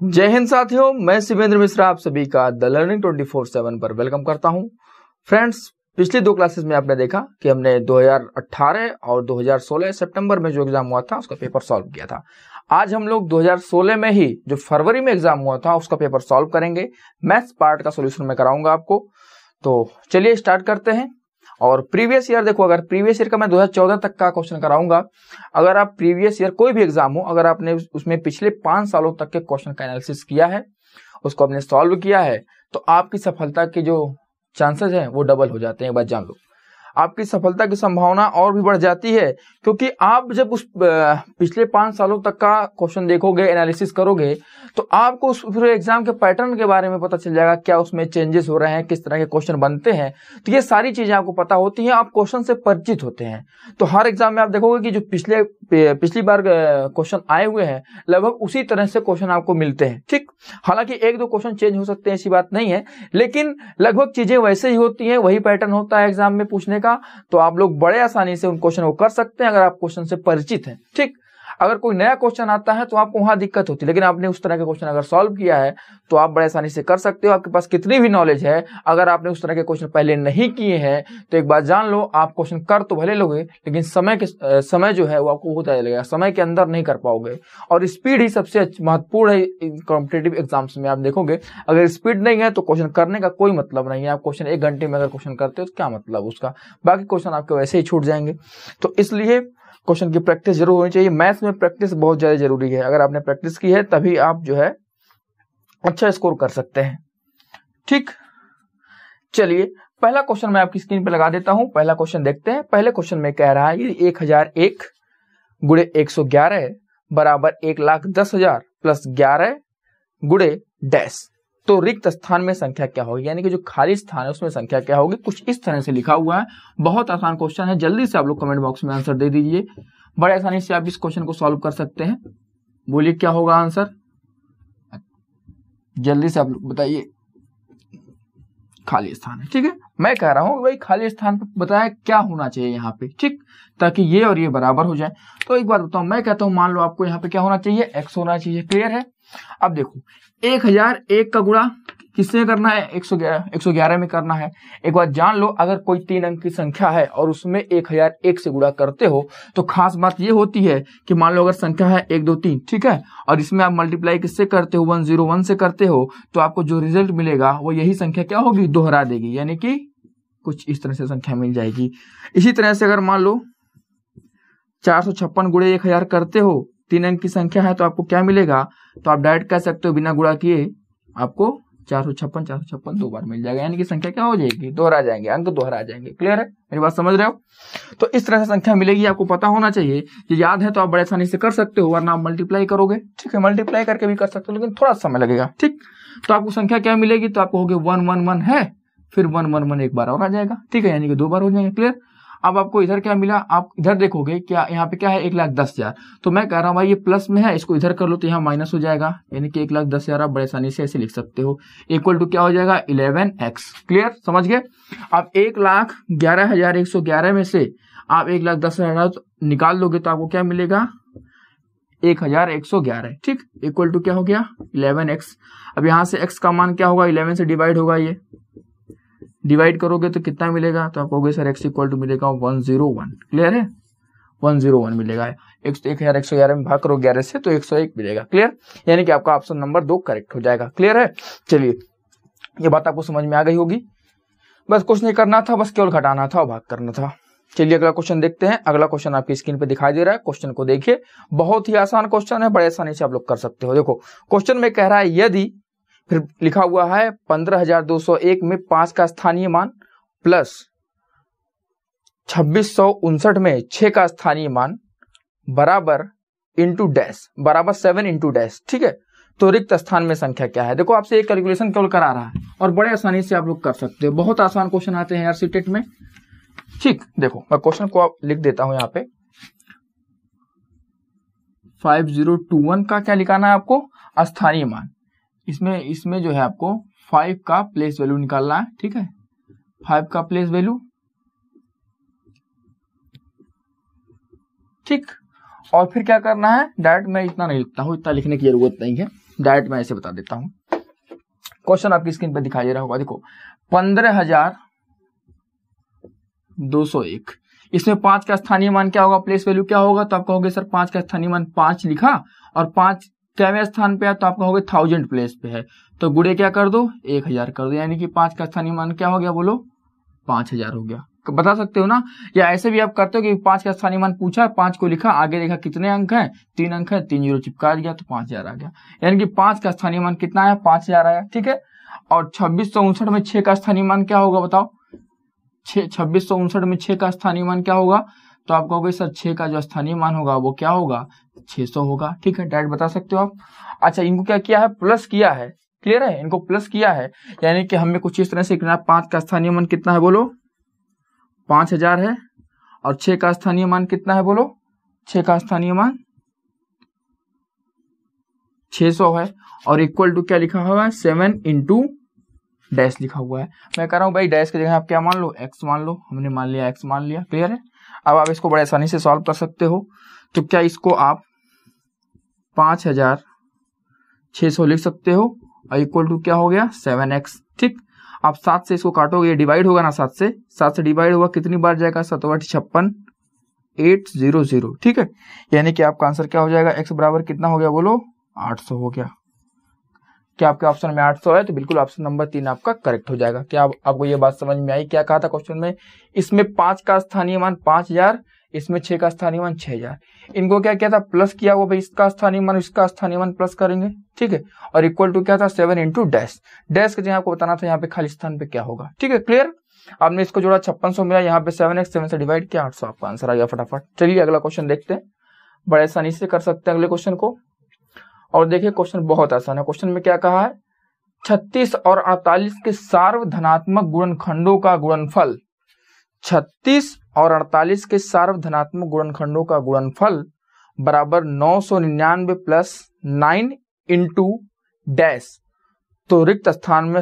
जय हिंद साथियों, मैं शिवेंद्र मिश्रा, आप सभी का द लर्निंग 24/7 पर वेलकम करता हूँ। फ्रेंड्स पिछली दो क्लासेस में आपने देखा कि हमने 2018 और 2016 सितंबर में जो एग्ज़ाम हुआ था, उसका पेपर सॉल्व किया था। आज हम लोग 2016 में ही जो फरवरी में एग्ज़ाम हुआ था, उसका पेपर सॉल्व करेंगे। मैथ्स पार्ट का सोल्यूशन मैं कराऊँगा आपको। तो चलिए स्टार्ट करते हैं। और प्रीवियस ईयर देखो, अगर प्रीवियस ईयर का मैं 2014 तक का क्वेश्चन कराऊँगा, अगर आप प्रीवियस ईयर कोई भी एग्ज़ाम हो, अगर आपने उसमें पिछले पाँच सालों तक के क्वेश्चन का एनालिसिस किया है, उसको आपने सॉल्व किया है तो आपकी सफलता के जो चांसेस हैं, वो डबल हो जाते हैं, एक बार जान लो। आपकी सफलता की संभावना और भी बढ़ जाती है। क्योंकि आप जब उस पिछले पाँच सालों तक का क्वेश्चन देखोगे एनालिसिस करोगे तो आपको उस पूरे एग्ज़ाम के पैटर्न के बारे में पता चल जाएगा क्या उसमें चेंजेस हो रहे हैं, किस तरह के क्वेश्चन बनते हैं। तो ये सारी चीज़ें आपको पता होती हैं, आप क्वेश्चन से परिचित होते हैं। तो हर एग्ज़ाम में आप देखोगे कि जो पिछले पिछली बार क्वेश्चन आए हुए हैं। लगभग उसी तरह से क्वेश्चन आपको मिलते हैं, ठीक? हालाँकि एक दो क्वेश्चन चेंज हो सकते हैं, ऐसी बात नहीं है, लेकिन लगभग चीज़ें वैसे ही होती हैं, वही पैटर्न होता है एग्ज़ाम में पूछने का तो आप लोग बड़े आसानी से उन क्वेश्चन को कर सकते हैं, अगर आप क्वेश्चन से परिचित हैं, ठीक? अगर कोई नया क्वेश्चन आता है तो आपको वहाँ दिक्कत होती है। लेकिन आपने उस तरह का क्वेश्चन अगर सॉल्व किया है तो आप बड़े आसानी से कर सकते हो। आपके पास कितनी भी नॉलेज है, अगर आपने उस तरह के क्वेश्चन पहले नहीं किए हैं तो एक बात जान लो, आप क्वेश्चन कर तो भले लोगे, लेकिन समय के समय जो है, वो आपको होता चलेगा। समय के अंदर नहीं कर पाओगे। और स्पीड ही सबसे महत्वपूर्ण है कॉम्पिटेटिव एग्ज़ाम्स में। आप देखोगे, अगर स्पीड नहीं है तो क्वेश्चन करने का कोई मतलब नहीं है। आप क्वेश्चन एक घंटे में अगर क्वेश्चन करते हो तो क्या मतलब उसका? बाकी क्वेश्चन आपके वैसे ही छूट जाएँगे। तो इसलिए क्वेश्चन की प्रैक्टिस ज़रूर होनी चाहिए। मैथ्स में प्रैक्टिस बहुत ज़्यादा ज़रूरी है। अगर आपने प्रैक्टिस की है, तभी आप जो है अच्छा स्कोर कर सकते हैं। ठीक? चलिए, पहला क्वेश्चन मैं आपकी स्क्रीन पर लगा देता हूँ। पहला क्वेश्चन देखते हैं। पहले क्वेश्चन में कह रहा है एक हज़ार एक गुड़े एक सौ ग्यारह बराबर एक लाख दस हज़ार प्लस ग्यारह गुड़े डैश। तो रिक्त स्थान में संख्या क्या होगी? यानी कि जो खाली स्थान है, उसमें संख्या क्या होगी? कुछ इस तरह से लिखा हुआ है। बहुत आसान क्वेश्चन है। जल्दी से आप लोग कमेंट बॉक्स में आंसर दे दीजिए। बड़े आसानी से आप इस क्वेश्चन को सॉल्व कर सकते हैं। बोलिए, क्या होगा आंसर जल्दी से आप लोग बताइए। खाली स्थान है, ठीक है? मैं कह रहा हूँ भाई खाली स्थान पर बताया क्या होना चाहिए यहाँ पे, ठीक? ताकि ये और ये बराबर हो जाए। तो एक बात बताऊँ, मैं कहता हूँ, मान लो आपको यहाँ पे क्या होना चाहिए? एक्स होना चाहिए। क्लियर है? अब देखो, एक हज़ार एक का गुणा किससे करना है? एक सौ ग्यारह एक सौ ग्यारह में करना है। एक बार जान लो, अगर कोई तीन अंक की संख्या है और उसमें एक हज़ार एक से गुणा करते हो तो खास बात ये होती है कि मान लो अगर संख्या है एक, दो, तीन, ठीक है? और इसमें आप मल्टीप्लाई किससे करते हो? वन, ज़ीरो, वन से करते हो तो आपको जो रिज़ल्ट मिलेगा, वो यही संख्या क्या होगी? दोहरा देगी, यानी कि कुछ इस तरह से संख्या मिल जाएगी। इसी तरह से अगर मान लो चार सौ छप्पन गुड़े एक हज़ार करते हो तीन अंक की संख्या है तो आपको क्या मिलेगा? तो आप डायरेक्ट कह सकते हो बिना गुड़ा किए आपको चार सौ छप्पन, चार सौ छप्पन दो बार मिल जाएगा। यानी कि संख्या क्या हो जाएगी? दोहरा जाएँगे, अंक दोहरा जाएँगे। क्लियर है? मेरी बात समझ रहे हो? तो इस तरह से संख्या मिलेगी, आपको पता होना चाहिए। ये याद है तो आप बड़े आसानी से कर सकते हो, वरना आप मल्टीप्लाई करोगे। ठीक है मल्टीप्लाई करके भी कर सकते हो, लेकिन थोड़ा समय लगेगा। ठीक? तो आपको संख्या क्या मिलेगी? तो आपको होगी वन वन वन है, फिर वन वन वन एक बार और आ जाएगा। ठीक है, यानी कि दो बार हो जाएँगे। क्लियर अब आपको इधर क्या मिला? आप इधर देखोगे, क्या यहाँ पे क्या है? एक लाख दस हज़ार। तो मैं कह रहा हूँ भाई, ये प्लस में है, इसको इधर कर लो तो यहाँ माइनस हो जाएगा। यानी कि एक लाख दस हज़ार आप बड़े आसानी से ऐसे लिख सकते हो। इक्वल टू क्या हो जाएगा? Eleven X. क्लियर? समझ गए? अब एक लाख ग्यारह हज़ार एक सौ ग्यारह में से आप एक लाख दस हज़ार निकाल लोगे तो आपको क्या मिलेगा? एक हज़ार एक सौ ग्यारह। ठीक? इक्वल टू क्या हो गया? Eleven X. अब यहाँ से एक्स का मान क्या होगा? इलेवन से डिवाइड होगा ये। डिवाइड करोगे तो कितना मिलेगा? तो आपको कहोगे सर एक्स इक्वल टू मिलेगा वन ज़ीरो वन क्लियर है? वन ज़ीरो वन मिलेगा। एक एक हज़ार एक सौ ग्यारह में भाग करो ग्यारह से तो एक सौ एक मिलेगा। क्लियर यानी कि आपका ऑप्शन नंबर दो करेक्ट हो जाएगा। क्लियर है? चलिए, ये बात आपको समझ में आ गई होगी। बस कुछ नहीं करना था, बस केवल घटाना था और भाग करना था। चलिए, अगला क्वेश्चन देखते हैं। अगला क्वेश्चन आपकी स्क्रीन पे दिखाई दे रहा है। क्वेश्चन को देखिए। बहुत ही आसान क्वेश्चन है, बड़े आसानी से आप लोग कर सकते हो। देखो क्वेश्चन में कह रहा है, यदि फिर लिखा हुआ है पंद्रह हज़ार दो सौ एक में पाँच का स्थानीय मान, प्लस छब्बीस सौ उनसठ में छ का स्थानीय मान, बराबर इंटू डैश बराबर सेवन इंटू डैश ठीक है? तो रिक्त स्थान में संख्या क्या है? देखो आपसे एक कैलकुलेशन केवल करा रहा है, और बड़े आसानी से आप लोग कर सकते हो। बहुत आसान क्वेश्चन आते हैं यार सीटेट में। ठीक, देखो, मैं क्वेश्चन को आप लिख देता हूँ यहाँ पे। फाइव ज़ीरो टू वन का क्या लिखाना है आपको? स्थानीय मान। इसमें इसमें जो है आपको फाइव का प्लेस वैल्यू निकालना है, ठीक है? फाइव का प्लेस वैल्यू ठीक? और फिर क्या करना है? डायरेक्ट मैं इतना नहीं लिखता हूँ, इतना लिखने की ज़रूरत नहीं है। डायरेक्ट मैं ऐसे बता देता हूँ। क्वेश्चन आपकी स्क्रीन पर दिखाई दे रहा होगा। देखो, पंद्रह हज़ार दो सौ एक। इसमें पाँच का स्थानीय मान क्या होगा? प्लेस वैल्यू क्या होगा? तो आप कहोगे, सर, पाँच का स्थानीय मान पाँच लिखा और पाँच कैवे स्थान पे है तो आप कहोगे थाउज़ेंड प्लेस पे है। तो गुड़े क्या कर दो? एक हज़ार कर दो। यानी कि पाँच का स्थानीय मान क्या हो गया बोलो? पाँच हज़ार हो गया। बता सकते हो ना? या ऐसे भी आप करते हो कि पाँच का स्थानीय मान पूछा, पाँच को लिखा, आगे देखा कितने अंक है? तीन अंक है, तीन ज़ीरो चिपका दिया तो पाँच हज़ार आ गया। यानी कि पाँच का स्थानीय मान कितना आया? पाँच हज़ार आया, ठीक है? और छब्बीस सौ उनसठ में छह का स्थानीय मान क्या होगा बताओ? छब्बीस सौ उनसठ में छह का स्थानीय मान क्या होगा? तो आप कहोगे, सर, छह का जो स्थानीय मान होगा, वो क्या होगा? छह सौ होगा। ठीक है, डायरेक्ट बता सकते हो आप? अच्छा इनको क्या किया है? प्लस किया है। क्लियर है? इनको प्लस किया है। यानी कि हमें कुछ इस तरह से पाँच का स्थानीय मान कितना है बोलो? पाँच हज़ार है। और छह का स्थानीय मान कितना है बोलो? छह का स्थानीय मान छह सौ है। और इक्वल टू क्या लिखा हुआ है? सेवन इंटू डैश लिखा हुआ है। मैं कह रहा हूँ, भाई डैश की जगह आप क्या मान लो? एक्स मान लो। हमने मान लिया एक्स मान लिया। क्लियर है? अब आप इसको बड़े आसानी से सॉल्व कर सकते हो। तो क्या इसको आप पाँच हज़ार छ सौ लिख सकते हो। और इक्वल टू क्या हो गया? सेवन एक्स ठीक। आप सात से इसको काटोगे, ये डिवाइड होगा ना सात से। सात से डिवाइड होगा, कितनी बार जाएगा? सतवट छप्पन एट ज़ीरो ज़ीरो ठीक है। यानी कि आपका आंसर क्या हो जाएगा? एक्स बराबर कितना हो गया बोलो? आठ सौ हो गया। क्या आपके ऑप्शन में 800 है तो बिल्कुल ऑप्शन नंबर तीन आपका करेक्ट हो जाएगा। क्या आप, आपको ये बात समझ में आई? क्या कहा था क्वेश्चन में? इसमें पाँच का स्थानीय मान पाँच हज़ार इसमें छह का स्थानीय मान छह हज़ार। इनको क्या किया था? प्लस किया वो भाई इसका स्थानीय मान इसका स्थानीय मान प्लस करेंगे ठीक है? और इक्वल टू क्या था? सेवन इंटू डैश डैश के जगह आपको बताना था यहाँ पे खाली स्थान पे क्या होगा ठीक है? क्लियर आपने इसको जोड़ा छप्पन सौ मिला यहाँ पे सेवन एक्स सेवन से डिवाइड किया आठ सौ आपका आंसर आ गया फटाफट। चलिए अगला क्वेश्चन देखते हैं। बड़े आसानी से कर सकते हैं अगले क्वेश्चन को। और देखिए क्वेश्चन बहुत आसान है। क्वेश्चन में क्या कहा है? छत्तीस और अड़तालीस के सार्वधनात्मक गुणनखंडों का गुणनफल। छत्तीस और अड़तालीस के सार्वधनात्मक गुणनखंडों का गुणनफल बराबर नौ सौ निन्यानवे प्लस नाइन इंटू डैश तो रिक्त स्थान में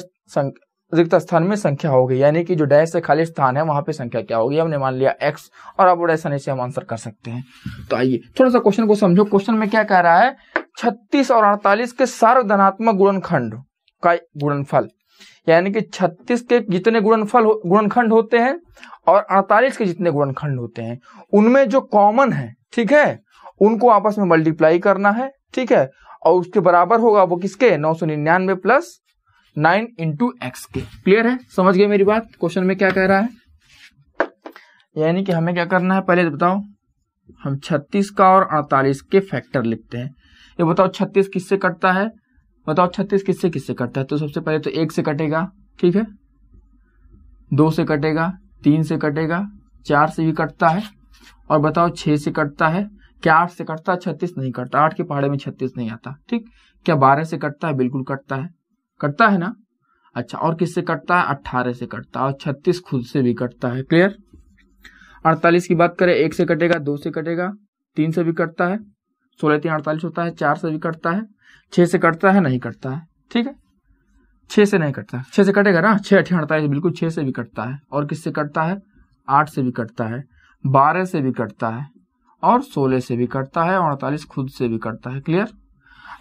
रिक्त स्थान में संख्या होगी यानी कि जो डैश से खाली स्थान है, वहाँ पे संख्या क्या होगी? हमने मान लिया एक्स और अब ऐसा नहीं से हम आंसर कर सकते हैं। तो आइए, थोड़ा सा क्वेश्चन को समझो। क्वेश्चन में क्या कह रहा है? छत्तीस और अड़तालीस के सार्वधनात्मक गुणनखंड का गुणनफल। यानी कि छत्तीस के जितने गुणनफल गुणनखंड होते हैं और अड़तालीस के जितने गुणनखंड होते हैं, उनमें जो कॉमन है, ठीक है, उनको आपस में मल्टीप्लाई करना है, ठीक है, और उसके बराबर होगा वो किसके? नौ सौ निन्यानवे प्लस नाइन इंटू एक्स के। क्लियर है? समझ गए मेरी बात? क्वेश्चन में क्या कह रहा है? यानी कि हमें क्या करना है? पहले बताओ, हम छत्तीस का और अड़तालीस के फैक्टर लिखते हैं। ये बताओ छत्तीस किससे कटता है? बताओ छत्तीस किससे किससे कटता है? तो सबसे पहले तो एक से कटेगा, ठीक है? दो से कटेगा, तीन से कटेगा, चार से भी कटता है। और बताओ छह से कटता है, क्या आठ से कटता है? छत्तीस नहीं कटता, आठ के पहाड़े में छत्तीस नहीं आता, ठीक? क्या बारह से कटता है? बिल्कुल कटता है। कटता है ना? अच्छा और किससे कटता है? अट्ठारह से कटता है, और छत्तीस खुद से भी कटता है, क्लियर? अड़तालीस की बात करें, एक से कटेगा, दो से कटेगा, तीन से भी कटता है। सोलह तीन अड़तालीस होता है, चार से भी कटता है, छह से कटता है, नहीं कटता है, ठीक है? छह से नहीं कटता, छह से कटेगा ना? छह अठी अड़तालीस, बिल्कुल छह से भी कटता है, और किससे कटता है? आठ से भी कटता है, बारह से भी कटता है, और सोलह से भी कटता है, और अड़तालीस खुद से भी कटता है, क्लियर?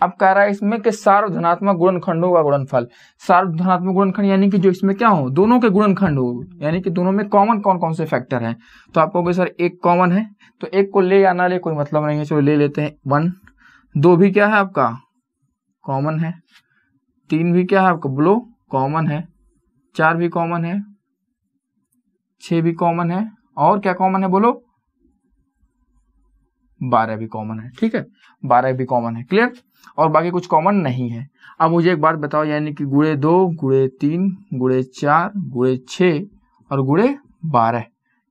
अब कह रहा है इसमें कि सार्वधनात्मक गुणनखंडों का गुणनफल। सार्वधनात्मक गुणनखंड यानी कि जो इसमें क्या हो? दोनों के गुणनखंड हो। यानी कि दोनों में कॉमन कौन कौन से फैक्टर हैं? तो आप कहोगे, सर, एक कॉमन है। तो एक को ले या ना ले कोई मतलब नहीं है, चलो ले लेते हैं। वन दो भी क्या है आपका? कॉमन है। तीन भी क्या है आपका? बोलो कॉमन है। चार भी कॉमन है। छ भी कॉमन है। और क्या कॉमन है बोलो? बारह भी कॉमन है। ठीक है? बारह भी कॉमन है। क्लियर और बाकी कुछ कॉमन नहीं है। अब मुझे एक बात बताओ, यानी कि गुड़े दो गुड़े तीन गुड़े चार गुड़े छ और गुड़े बारह।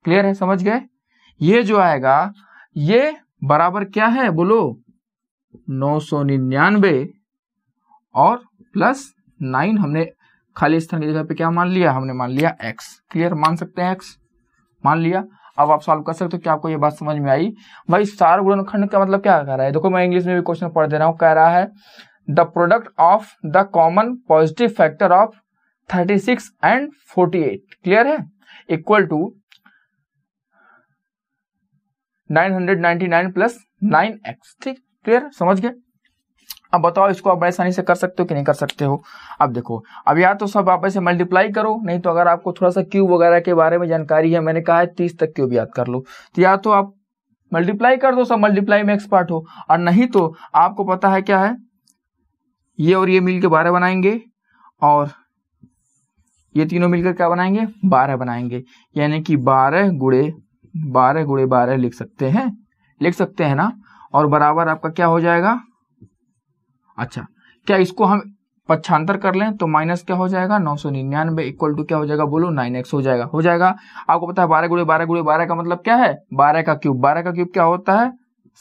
क्लियर है? समझ गए? ये जो आएगा, ये बराबर क्या है? बोलो, नौ सौ निन्यानवे और प्लस नाइन हमने खाली स्थान की जगह पे क्या मान लिया? हमने मान लिया एक्स क्लियर मान सकते हैं एक्स मान लिया? अब आप सॉल्व कर सकते हो क्या आपको ये बात समझ में आई। भाई, सार गुणनखंड का मतलब क्या कह रहा है? देखो, मैं इंग्लिश में भी क्वेश्चन पढ़ दे रहा हूँ। कह रहा है the product of the common positive factor of 36 and 48 clear है? इक्वल टू 999 प्लस 9x ठीक? क्लियर समझ गए? अब बताओ, इसको आप आसानी से कर सकते हो कि नहीं कर सकते हो? अब देखो, अब या तो सब आप ऐसे मल्टीप्लाई करो, नहीं तो अगर आपको थोड़ा सा क्यूब वगैरह के बारे में जानकारी है, मैंने कहा है तीस तक क्यूब याद कर लो। तो या तो आप मल्टीप्लाई कर दो, सब मल्टीप्लाई में एक्सपर्ट हो। और नहीं तो आपको पता है क्या है? ये और ये मिल के बारह बनाएँगे, और ये तीनों मिलकर क्या बनाएँगे? बारह बनाएँगे। यानी कि बारह गुड़े बारह गुड़े बारह लिख सकते हैं। लिख सकते हैं ना? और बराबर आपका क्या हो जाएगा? अच्छा क्या इसको हम पच्छांतर कर लें तो माइनस क्या हो जाएगा? नौ सौ निन्यानवे इक्वल टू क्या हो जाएगा? बोलो, नाइन एक्स हो जाएगा। हो जाएगा? आपको पता है बारह गुड़े बारह गुड़े बारह का मतलब क्या है? बारह का क्यूब। बारह का क्यूब क्या होता है?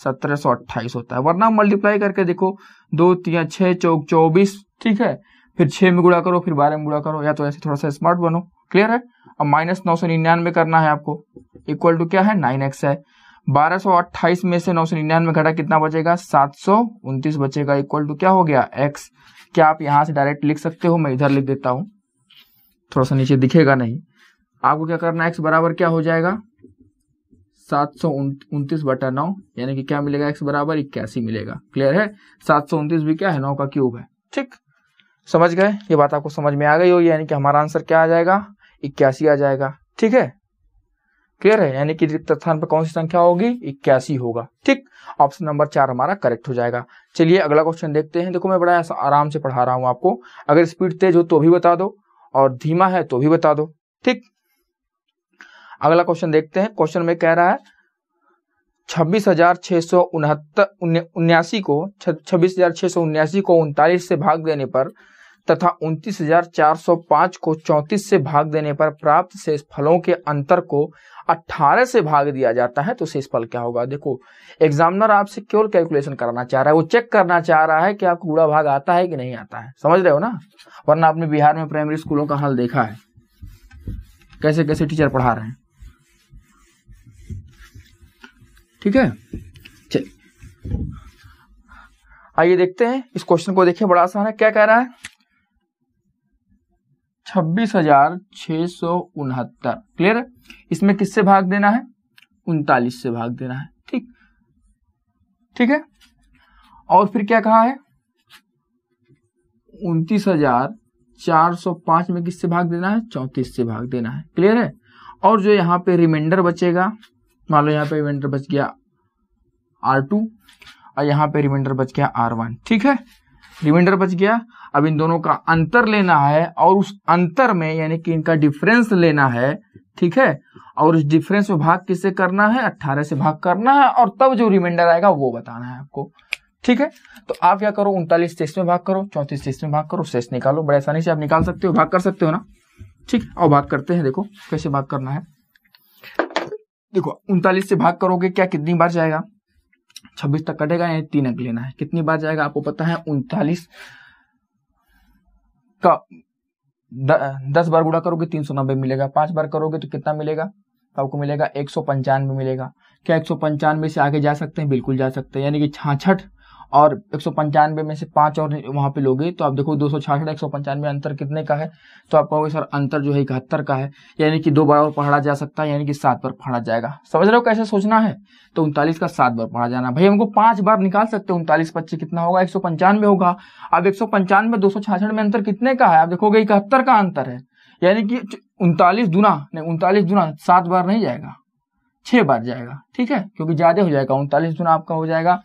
सत्रह सौ अट्ठाईस होता है। वरना मल्टीप्लाई करके देखो, दो, तीन, छह, चौक, चौबीस, ठीक है? फिर छह में गुड़ा करो, फिर बारह में गुड़ा करो, या तो ऐसे थोड़ा सा स्मार्ट बनो। क्लियर है? अब माइनस नौ सौ निन्यानवे करना है आपको। इक्वल टू क्या है? नाइन एक्स है। बारह सौ अट्ठाईस में से नौ सौ निन्यानवे घटा कितना बचेगा? सात सौ उनतीस बचेगा इक्वल टू क्या हो गया? एक्स क्या आप यहाँ से डायरेक्ट लिख सकते हो? मैं इधर लिख देता हूँ। थोड़ा सा नीचे दिखेगा नहीं। आपको क्या करना एक्स बराबर क्या हो जाएगा? सात सौ उनतीस बटा नौ, यानी कि क्या मिलेगा? एक्स बराबर इक्यासी मिलेगा। क्लियर है? सात सौ उनतीस भी क्या है? नौ का क्यूब है। ठीक। समझ गए? ये बात आपको समझ में आ गई होगी, यानी कि हमारा आंसर क्या आ जाएगा? इक्यासी आ जाएगा। ठीक है? क्लियर है? यानी कि रिक्त स्थान पर कौन सी संख्या होगी? इक्यासी होगा। ठीक? ऑप्शन नंबर चार हमारा करेक्ट हो जाएगा। चलिए अगला क्वेश्चन देखते हैं। देखो, मैं बड़ा आराम से पढ़ा रहा हूँ आपको। अगर स्पीड तेज हो तो भी बता दो, और धीमा है तो भी बता दो। ठीक? अगला क्वेश्चन देखते हैं। क्वेश्चन में कह रहा है, छब्बीस हज़ार छह सौ उनहत्तर उन्यासी को छब्बीस हज़ार छह सौ उन्यासी को उनतालीस से भाग देने पर तथा उनतीस हज़ार चार सौ पाँच को चौतीस से भाग देने पर प्राप्त शेष फलों के अंतर को 18 से भाग दिया जाता है तो शेष फल क्या होगा? देखो एग्जामिनर आपसे केवल कैलकुलेशन करना चाह रहा है, वो चेक करना चाह रहा है कि आपको गुड़ा भाग आता है कि नहीं आता है। समझ रहे हो ना? वरना आपने बिहार में प्राइमरी स्कूलों का हाल देखा है। कैसे कैसे टीचर पढ़ा रहे हैं? ठीक है? चलिए आइए देखते हैं, इस क्वेश्चन को देखिए बड़ा आसान है। क्या कह रहा है? छब्बीस हज़ार छ सौ उनहत्तर। क्लियर है इसमें किससे भाग देना है? उनतालीस से भाग देना है। ठीक। ठीक है? और फिर क्या कहा है? उनतीस हज़ार चार सौ पाँच में किससे भाग देना है? चौतीस से भाग देना है। क्लियर है? और जो यहाँ पे रिमाइंडर बचेगा, मान लो यहाँ पे रिमाइंडर बच गया आर टू और यहाँ पे रिमाइंडर बच गया आर वन ठीक है? रिमाइंडर बच गया। अब इन दोनों का अंतर लेना है और उस अंतर में, यानी कि इनका डिफरेंस लेना है, ठीक है? और उस डिफरेंस में भाग किससे करना है? अट्ठारह से भाग करना है और तब जो रिमाइंडर आएगा वो बताना है आपको, ठीक है? तो आप क्या करो? उनतालीस से में भाग करो, चौतीस से में भाग करो शेष निकालो। बड़े आसानी से आप निकाल सकते हो, भाग कर सकते हो ना? ठीक, और भाग करते हैं, देखो कैसे भाग करना है। देखो, उनतालीस से भाग करोगे, क्या कितनी बार जाएगा? छब्बीस तक कटेगा यानी तीन अंक लेना है। कितनी बार जाएगा आपको पता है? उनतालीस का द, दस बार गुड़ा करोगे तीन सौ नब्बे मिलेगा। पाँच बार करोगे तो कितना मिलेगा? तो आपको मिलेगा एक सौ पंचानवे मिलेगा। क्या एक सौ पंचानवे से आगे जा सकते हैं? बिल्कुल जा सकते हैं। यानी कि छाछठ और एक सौ पंचानवे में से पाँच और वहाँ पे लोगे तो आप देखो दो सौ छाछठ, एक सौ पंचानवे अंतर कितने का है? तो आप कहोगे सर अंतर जो है इकहत्तर का है। यानी कि दो बार और पढ़ा जा सकता है, यानी कि सात बार पढ़ा जाएगा। समझ रहे हो कैसे सोचना है? तो उनतालीस का सात बार पढ़ा जाना। भाई हमको पाँच बार निकाल सकते हो। उनतालीस, पच्चीस कितना होगा? एक सौ पंचानवे होगा। अब एक सौ पंचानवे, दो सौ छाछठ में अंतर कितने का है? आप देखोगे इकहत्तर का अंतर है। यानी कि उनतालीस दुना, नहीं, उनतालीस दुना सात बार नहीं जाएगा। छह बार जाएगा। ठीक है? क्योंकि ज़्यादा हो जाएगा। उनतालीस दुना आपका हो जाएगा।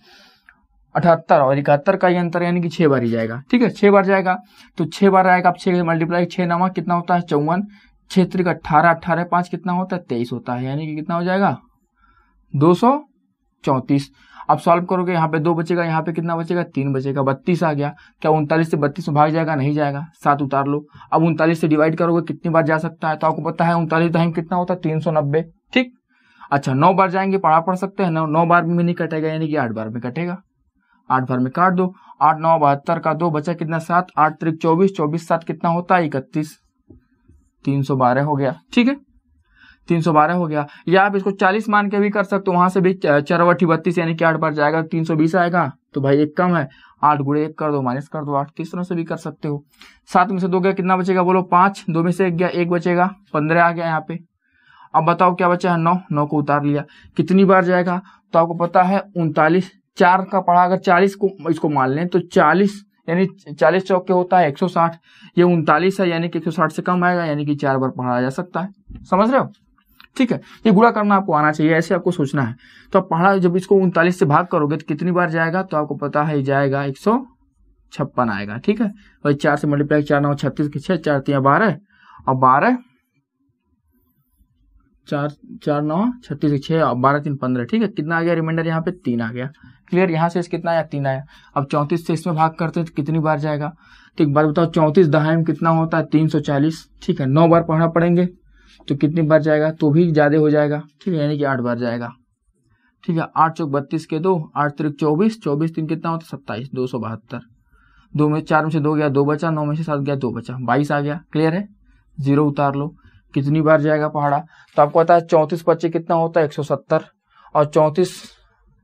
अठहत्तर और इकहत्तर का ही अंतर यानी कि छह बार ही जाएगा। ठीक है? छह बार जाएगा तो छह बार आएगा, आप छह मल्टीप्लाई छह नवा कितना होता है? चौवन। क्षेत्र का अट्ठारह अट्ठारह पाँच कितना होता है? तेईस होता है। यानी कि कितना हो जाएगा? दो सौ चौतीस। अब सॉल्व करोगे, यहाँ पे दो बचेगा, यहाँ पे कितना बचेगा? तीन बचेगा। बत्तीस आ गया। क्या उनतालीस से बत्तीस में भाग जाएगा? नहीं जाएगा। सात उतार लो। अब उनतालीस से डिवाइड करोगे, कितनी बार जा सकता है? तो आपको पता है, उनतालीस टाइम कितना होता है? तीन सौ नब्बे। ठीक? अच्छा नौ बार जाएँगे, पढ़ा पढ़ सकते हैं। नौ नौ बार में नहीं कटेगा, यानी कि आठ बार में कटेगा। आठ बार में काट दो, आठ, नौ, बहत्तर का दो बचा कितना? सात, आठ, त्रिक, चौबीस चौबीस, सात कितना होता? है इकतीस। तीन सौ बारह हो गया, ठीक है? तीन सौ बारह हो गया। या आप इसको चालीस मान के भी कर सकते हो, वहाँ से भी चरवटी बत्तीस यानी कि आठ बार जाएगा, तीन सौ बीस आएगा तो भाई एक कम है। आठ गुड़े एक कर दो, माइनस कर दो, आठ किस तरह से भी कर सकते हो। सात में से दो गया, कितना बचेगा? बोलो पाँच, दो में से एक गया, एक बचेगा, पंद्रह आ गया यहाँ पे। अब बताओ क्या बचा है? नौ नौ को उतार लिया। कितनी बार जाएगा? तो आपको पता है, उनतालीस चार का पढ़ा अगर चालीस को, इसको मान लें तो चालीस, यानी चालीस चौक के होता है एक सौ साठ, ये उनतालीस है, यानी कि एक सौ साठ से कम आएगा, यानी कि चार बार पढ़ाया जा सकता है। समझ रहे हो? ठीक है, ये गुड़ा करना आपको आना चाहिए, ऐसे आपको सोचना है। तो आप पढ़ा, जब इसको उनतालीस से भाग करोगे तो कितनी बार जाएगा? तो आपको पता है, जाएगा एक सौ छप्पन आएगा, ठीक है? वही चार से मल्टीप्लाई चार, नौ, छत्तीस के छह, चार, तीन, बारह, और बारह चार चार नौ, छत्तीस छह बारह तीन पंद्रह। ठीक है? कितना आ गया रिमाइंडर यहाँ पे तीन आ गया। क्लियर यहाँ से इस कितना आया? तीन आया। अब चौंतीस से इसमें भाग करते हैं तो कितनी बार जाएगा? तो एक बार बताओ, चौंतीस दहाई में कितना होता है? तीन सौ चालीस। ठीक है? नौ बार पढ़ना पड़ेंगे। तो कितनी बार जाएगा? तो भी ज़्यादा हो जाएगा। ठीक है? यानी कि आठ बार जाएगा। ठीक है? आठ चौक बत्तीस के दो, आठ तरीक चौबीस। चौबीस तीन कितना होता है? सत्ताईस, दो सौ बहत्तर। दो में चार में से दो गया, दो बचा, नौ में से सात गया, दो बचा। बाईस आ गया। क्लियर है? ज़ीरो उतार लो। कितनी बार जाएगा पहाड़ा? तो आपको पता है चौंतीस पच्चे कितना होता है? एक सौ सत्तर। और चौंतीस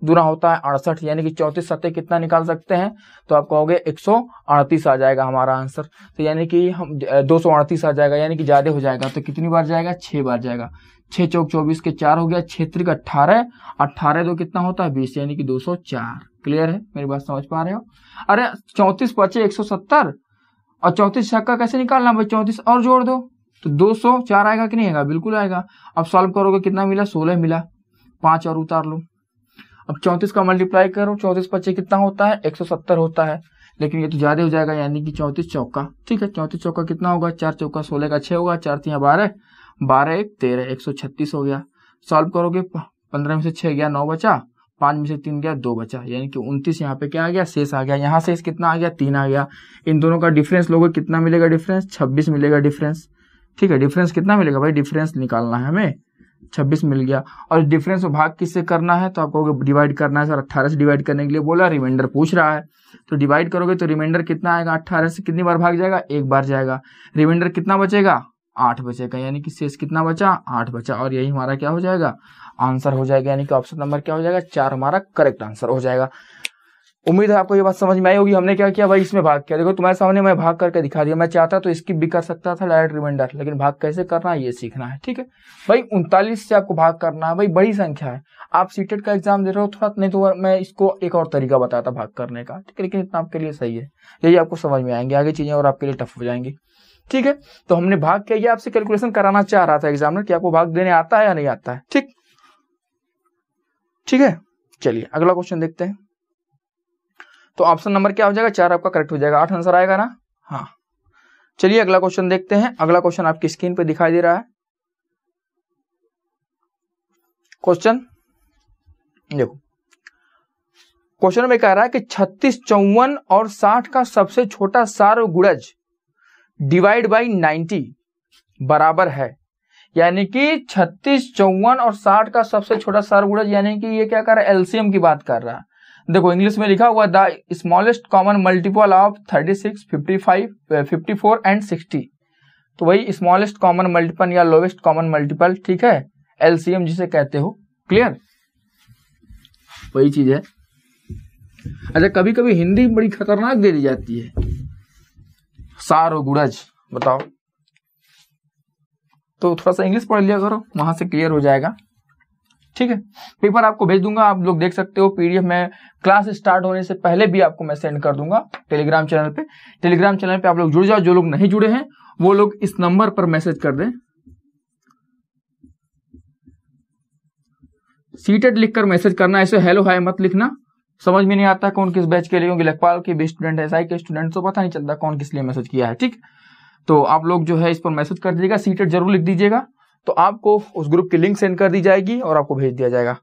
दूना होता है अड़सठ, यानी कि चौंतीस सत्ते कितना निकाल सकते हैं? तो आप कहोगे एक सौ अड़तीस आ जाएगा हमारा आंसर। तो यानी कि हम दो सौ अड़तीस आ जाएगा, यानी कि ज़्यादा हो जाएगा। तो कितनी बार जाएगा? छह बार जाएगा। छह चौक चौबीस के चार हो गया, छेत्री का अट्ठारह। अट्ठारह दो कितना होता है? बीस, यानी कि दो सौ चार। क्लियर है? मेरी बात समझ पा रहे हो? अरे, चौंतीस पचे एक सौ सत्तर। और चौंतीस छक्का कैसे निकालना भाई? चौंतीस और जोड़ दो। तो दो सौ, चार आएगा कि नहीं आएगा? बिल्कुल आएगा। अब सॉल्व करोगे, कितना मिला? सोलह मिला। पाँच और उतार लो। अब चौंतीस का मल्टीप्लाई करो। चौंतीस पच्चीस कितना होता है? एक सौ सत्तर होता है। लेकिन ये तो ज़्यादा हो जाएगा, यानी कि चौंतीस चौका। ठीक है, चौंतीस चौका कितना होगा? चार चौका सोलह का छह होगा। चार तीन बारह बारह एक, तेरह। एक सौ छत्तीस हो गया। सॉल्व करोगे पंद्रह में से छह गया, नौ बचा। पाँच में से तीन गया, दो बचा। यानी कि उनतीस यहाँ पे क्या आ गया? शेष आ गया। यहाँ से कितना आ गया? तीन आ गया। इन दोनों का डिफरेंस लोगों, कितना मिलेगा डिफरेंस छब्बीस मिलेगा डिफरेंस ठीक है डिफरेंस कितना मिलेगा भाई? डिफरेंस निकालना है हमें। छब्बीस मिल गया। और डिफरेंस भाग किससे करना है? तो आपको डिवाइड करना है, सर अट्ठारह से डिवाइड करने के लिए बोला रिमाइंडर पूछ रहा है। तो डिवाइड करोगे तो रिमाइंडर कितना आएगा? अट्ठारह से कितनी बार भाग जाएगा? एक बार जाएगा। रिमाइंडर कितना बचेगा? आठ बचेगा। यानी कि शेष कितना बचा? आठ बचा। और यही हमारा क्या हो जाएगा? आंसर हो जाएगा। यानी कि ऑप्शन नंबर क्या हो जाएगा? चार हमारा करेक्ट आंसर हो जाएगा। उम्मीद है आपको ये बात समझ में आई होगी। हमने क्या किया? भाई, इसमें भाग किया। देखो, तुम्हारे सामने मैं भाग करके दिखा दिया। मैं चाहता तो स्किप भी कर सकता था डायरेक्ट रिमाइंडर लेकिन भाग कैसे करना है, ये सीखना है, ठीक है? भाई, उनतालीस से आपको भाग करना है। भाई, बड़ी संख्या है। आप सीटेट का एग्ज़ाम दे रहे हो थोड़ा, नहीं तो मैं इसको एक और तरीका बताता भाग करने का, ठीक है? लेकिन इतना आपके लिए सही है। यही आपको समझ में आएँगे। आगे चीज़ें और आपके लिए टफ हो जाएँगी, ठीक है? तो हमने भाग किया। ये आपसे कैलकुलेशन कराना चाह रहा था एग्जामिनर कि आपको भाग देने आता है या नहीं आता है, ठीक? ठीक है? चलिए, अगला क्वेश्चन देखते हैं। तो ऑप्शन नंबर क्या हो जाएगा? चार आपका करेक्ट हो जाएगा। आठ आंसर आएगा ना? हाँ। चलिए, अगला क्वेश्चन देखते हैं। अगला क्वेश्चन आपकी स्क्रीन पर दिखाई दे रहा है। क्वेश्चन देखो। क्वेश्चन में कह रहा है कि छत्तीस चौवन और साठ का सबसे छोटा सार गुड़ज डिवाइड बाई नाइन्टी बराबर है। यानी कि छत्तीस चौवन और साठ का सबसे छोटा सार गुड़ज, यानी कि ये क्या कर रहा है? एलसीएम की बात कर रहा है। देखो इंग्लिश में लिखा हुआ the smallest common multiple of thirty six, fifty five fifty four and sixty. तो वही स्मॉलेस्ट कॉमन मल्टीपल या लोवेस्ट कॉमन मल्टीपल, ठीक है? एलसीएम जिसे कहते हो। क्लियर वही चीज़ है। अच्छा कभी कभी हिंदी बड़ी खतरनाक दे दी जाती है। सार और गुड़ज, बताओ। तो थोड़ा सा इंग्लिश पढ़ लिया करो, वहाँ से क्लियर हो जाएगा। ठीक है? पेपर आपको भेज दूँगा, आप लोग देख सकते हो पीडीएफ में क्लास स्टार्ट होने से पहले भी आपको मैं सेंड कर दूँगा टेलीग्राम चैनल पे। टेलीग्राम चैनल पे आप लोग जुड़ जाओ, जो लोग नहीं जुड़े हैं, वो लोग इस नंबर पर मैसेज कर दें। सीटेड लिखकर मैसेज करना, ऐसे हेलो, हाय मत लिखना। समझ में नहीं आता कौन किस बैच के लिए, क्योंकि लेखपाल के भी स्टूडेंट है के स्टूडेंट तो पता नहीं चलता कौन किस लिए मैसेज किया है, ठीक? तो आप लोग जो है इस पर मैसेज कर दीजिएगा, सीटेड ज़रूर लिख दीजिएगा। तो आपको उस ग्रुप की लिंक सेंड कर दी जाएगी और आपको भेज दिया जाएगा।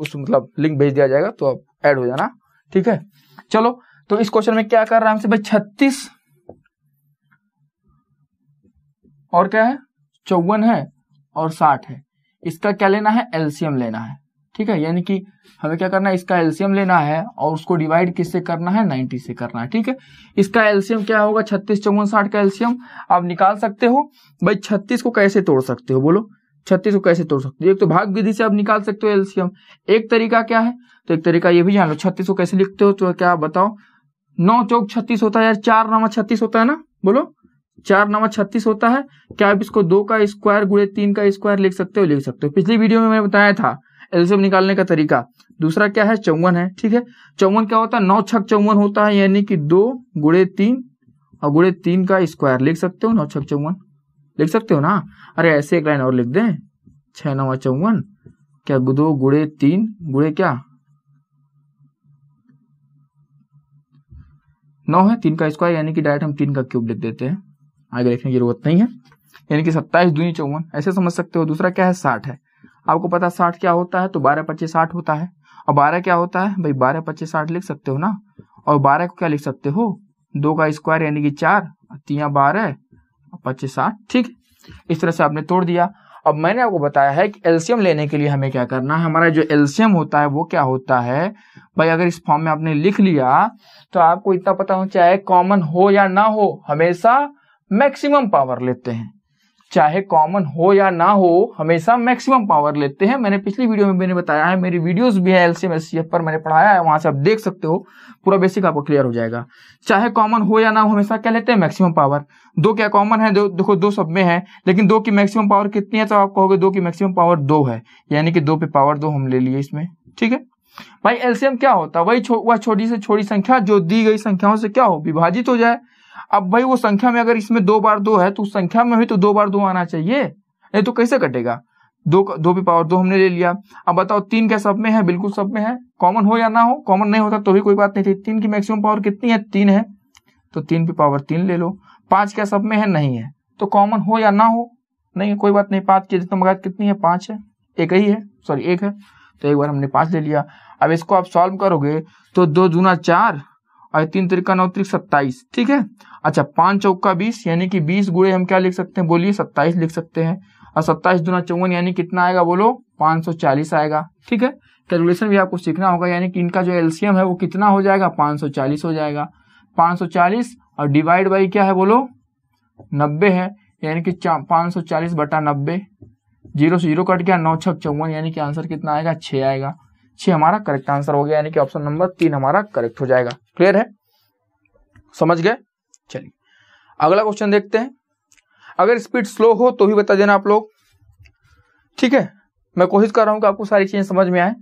उस मतलब लिंक भेज दिया जाएगा तो आप ऐड हो जाना, ठीक है? चलो तो इस क्वेश्चन में क्या कर रहा है हमसे? भाई, छत्तीस और क्या है? चौवन है और साठ है। इसका क्या लेना है? एलसीएम लेना है। ठीक है? यानी कि हमें क्या करना है? इसका एल्सियम लेना है और उसको डिवाइड किससे करना है? 90 से करना है, ठीक है? इसका एल्सियम क्या होगा? छत्तीस चौवन साठ का एल्सियम आप निकाल सकते हो। भाई, छत्तीस को कैसे तोड़ सकते हो? बोलो। छत्तीस को कैसे तोड़ सकते हो? एक तो भाग विधि से आप निकाल सकते हो एल्सियम एक तरीका क्या है? तो एक तरीका ये भी जान लो। छत्तीस को कैसे लिखते हो? तो क्या बताओ? नौ चौक छत्तीस होता है यार। चार नवा छत्तीस होता है ना? बोलो। चार नवा छत्तीस होता है। क्या आप इसको दो का स्क्वायर गुड़े तीन का स्क्वायर लिख सकते हो? लिख सकते हो। पिछली वीडियो में मैंने बताया था एलसीएम निकालने का तरीका। दूसरा क्या है? चौवन है, ठीक है? चौवन क्या होता है? नौ छक चौवन होता है, यानी कि दो गुड़े तीन, और गुड़े तीन का स्क्वायर। लिख सकते हो? नौ छक चौवन। लिख सकते हो ना? अरे ऐसे एक लाइन और लिख दें। छह नवा चौवन। क्या दो गुड़े तीन? गुड़े क्या? नौ है, तीन का स्क्वायर, यानी कि डायरेक्ट हम तीन का क्यूब लिख देते हैं। आगे लिखने की ज़रूरत नहीं है। यानी कि सत्ताईस दूनी चौवन। ऐसे समझ सकते हो? दूसरा क्या है? साठ है। आपको पता साठ क्या होता है तो बारह पच्चीस साठ होता है। और बारह क्या होता है? भाई, बारह पच्चीस साठ लिख सकते हो ना? और बारह को क्या लिख सकते हो? दो का स्क्वायर यानी कि चार तिया बारह, पच्चीस साठ, ठीक। इस तरह से आपने तोड़ दिया। अब मैंने आपको बताया है कि एल्सियम लेने के लिए हमें क्या करना है? हमारा जो एल्सियम होता है, वो क्या होता है? भाई, अगर इस फॉर्म में आपने लिख लिया तो आपको इतना पता हो चाहे कॉमन हो या ना हो, हमेशा मैक्सिमम पावर लेते हैं। चाहे कॉमन हो या ना हो, हमेशा मैक्सिमम पावर लेते हैं। मैंने पिछली वीडियो में मैंने बताया है, मेरी वीडियोस भी है एलसीएम एससीएफ पर, मैंने पढ़ाया है, वहाँ से आप देख सकते हो। पूरा बेसिक आपको क्लियर हो जाएगा। चाहे कॉमन हो या ना हो, हमेशा क्या लेते हैं? मैक्सिमम पावर दो क्या कॉमन है? दो, देखो, दो सब में है, लेकिन दो की मैक्सिमम पावर कितनी है तो आप कहोगे दो की मैक्सिमम पावर दो है, यानी कि दो पे पावर दो हम ले लिए इसमें, ठीक है? भाई एलसीएम क्या होता? है वही वह छोटी से छोटी संख्या, जो दी गई संख्याओं से क्या हो? विभाजित हो जाए। अब भाई वो संख्या में अगर इसमें दो बार दो है तो उस संख्या में भी तो दो बार दो आना चाहिए, नहीं तो कैसे कटेगा? दो दो भी पावर दो हमने ले लिया। अब बताओ, तीन क्या सब में है? बिल्कुल सब में है। कॉमन हो या ना हो? कॉमन नहीं होता तो भी कोई बात नहीं थी। तीन की मैक्सिमम पावर कितनी है? तीन है। तो तीन पे पावर तीन ले लो। पाँच क्या सब में है? नहीं है। तो कॉमन हो या ना हो? नहीं, कोई बात नहीं। पाँच की जितना कितनी है? पाँच है। एक ही है सॉरी एक है। तो एक बार हमने पाँच ले लिया। अब इसको आप सॉल्व करोगे तो दो दूना चार और तीन तरीका नौ तरीक सत्ताईस, ठीक है? अच्छा पाँच चौका बीस, यानी कि बीस गुड़े हम क्या लिख सकते हैं? बोलिए सत्ताईस लिख सकते हैं। और सत्ताईस दुना चौवन, यानी कितना आएगा? बोलो, पाँच सौ चालीस आएगा, ठीक है? कैलकुलेशन भी आपको सीखना होगा, यानी कि इनका जो एलसीएम है वो कितना हो जाएगा? पाँच सौ चालीस हो जाएगा। पाँच सौ चालीस और डिवाइड बाई क्या है? बोलो, नब्बे है, यानी कि पाँच सौ चालीस बटा नब्बे। ज़ीरो से ज़ीरो कट गया, नौ छक चौवन, यानी कि आंसर कितना आएगा? छह आएगा। छह हमारा करेक्ट आंसर हो गया, यानी कि ऑप्शन नंबर तीन हमारा करेक्ट हो जाएगा। क्लियर है? समझ गए? चलिए, अगला क्वेश्चन देखते हैं। अगर स्पीड स्लो हो तो भी बता देना आप लोग। ठीक है? मैं कोशिश कर रहा हूँ कि आपको सारी चीज़ें समझ में आए।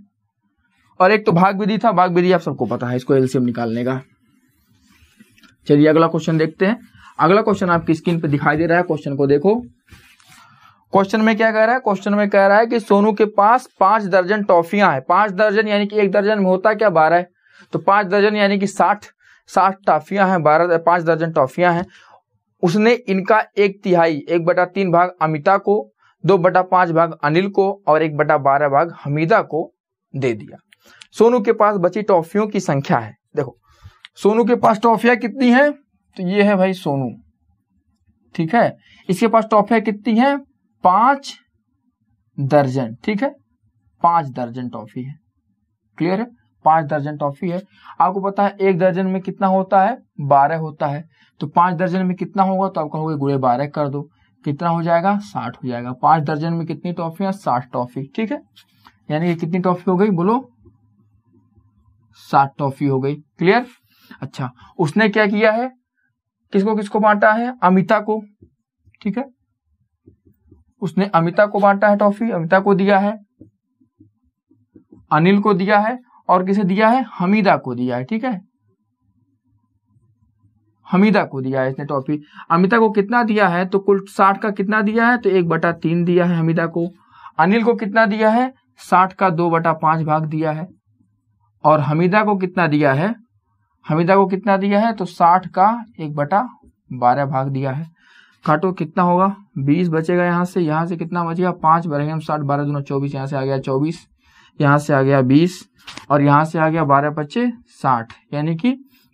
और एक तो भाग विधि था भाग विधि आप सबको पता है, इसको एलसीएम निकालने का। चलिए, अगला क्वेश्चन देखते हैं। अगला क्वेश्चन आपकी स्क्रीन पे दिखाई दे रहा है क्वेश्चन को देखो। क्वेश्चन में क्या कह रहा है? क्वेश्चन में कह रहा है कि सोनू के पास पाँच दर्जन टॉफियाँ हैं। पाँच दर्जन, यानी कि एक दर्जन में होता क्या बारह तो पाँच दर्जन यानी कि साठ साठ टॉफियाँ हैं बारह पाँच दर्जन टॉफियाँ हैं। उसने इनका एक तिहाई, एक बटा तीन भाग अमिता को, दो बटा पाँच भाग अनिल को और एक बटा बारह भाग हमीदा को दे दिया। सोनू के पास बची टॉफियों की संख्या है। देखो, सोनू के पास टॉफियाँ कितनी है? तो ये है भाई सोनू। ठीक है? इसके पास टॉफियाँ कितनी है? पाँच दर्जन। ठीक है? पाँच दर्जन टॉफी है। क्लियर है? पाँच दर्जन टॉफी है। आपको पता है, एक दर्जन में कितना होता है? बारह होता है। तो पाँच दर्जन में कितना होगा तो आप कहोगे गुड़े बारह कर दो। कितना हो जाएगा? साठ हो जाएगा। पाँच दर्जन में कितनी टॉफी साठ टॉफी। ठीक है? यानी कि कितनी टॉफी हो गई? बोलो, साठ टॉफी हो गई। क्लियर? अच्छा उसने क्या किया है? किसको किसको बांटा है? अमिता को। ठीक है? उसने अमिता को बांटा है टॉफी। अमिता को दिया है। अनिल को दिया है। और किसे दिया है? हमीदा को दिया है, ठीक है? हमीदा को दिया है इसने टॉफी। अमिता को कितना दिया है? तो कुल साठ का कितना दिया है? तो एक बटा तीन दिया है हमीदा को। अनिल को कितना दिया है? साठ का दो बटा पाँच भाग दिया है। और हमीदा को कितना दिया है? हमीदा को कितना दिया है? तो साठ का एक बटा बारह भाग दिया है। काटो, कितना होगा? बीस बचेगा यहाँ से यहाँ से कितना बचेगा? पाँच बढ़ेगा साठ, बारह दोनों चौबीस, यहाँ से आ गया चौबीस। यहाँ से आ गया बीस और यहाँ से आ गया बारह पच्चे साठ। यानी कि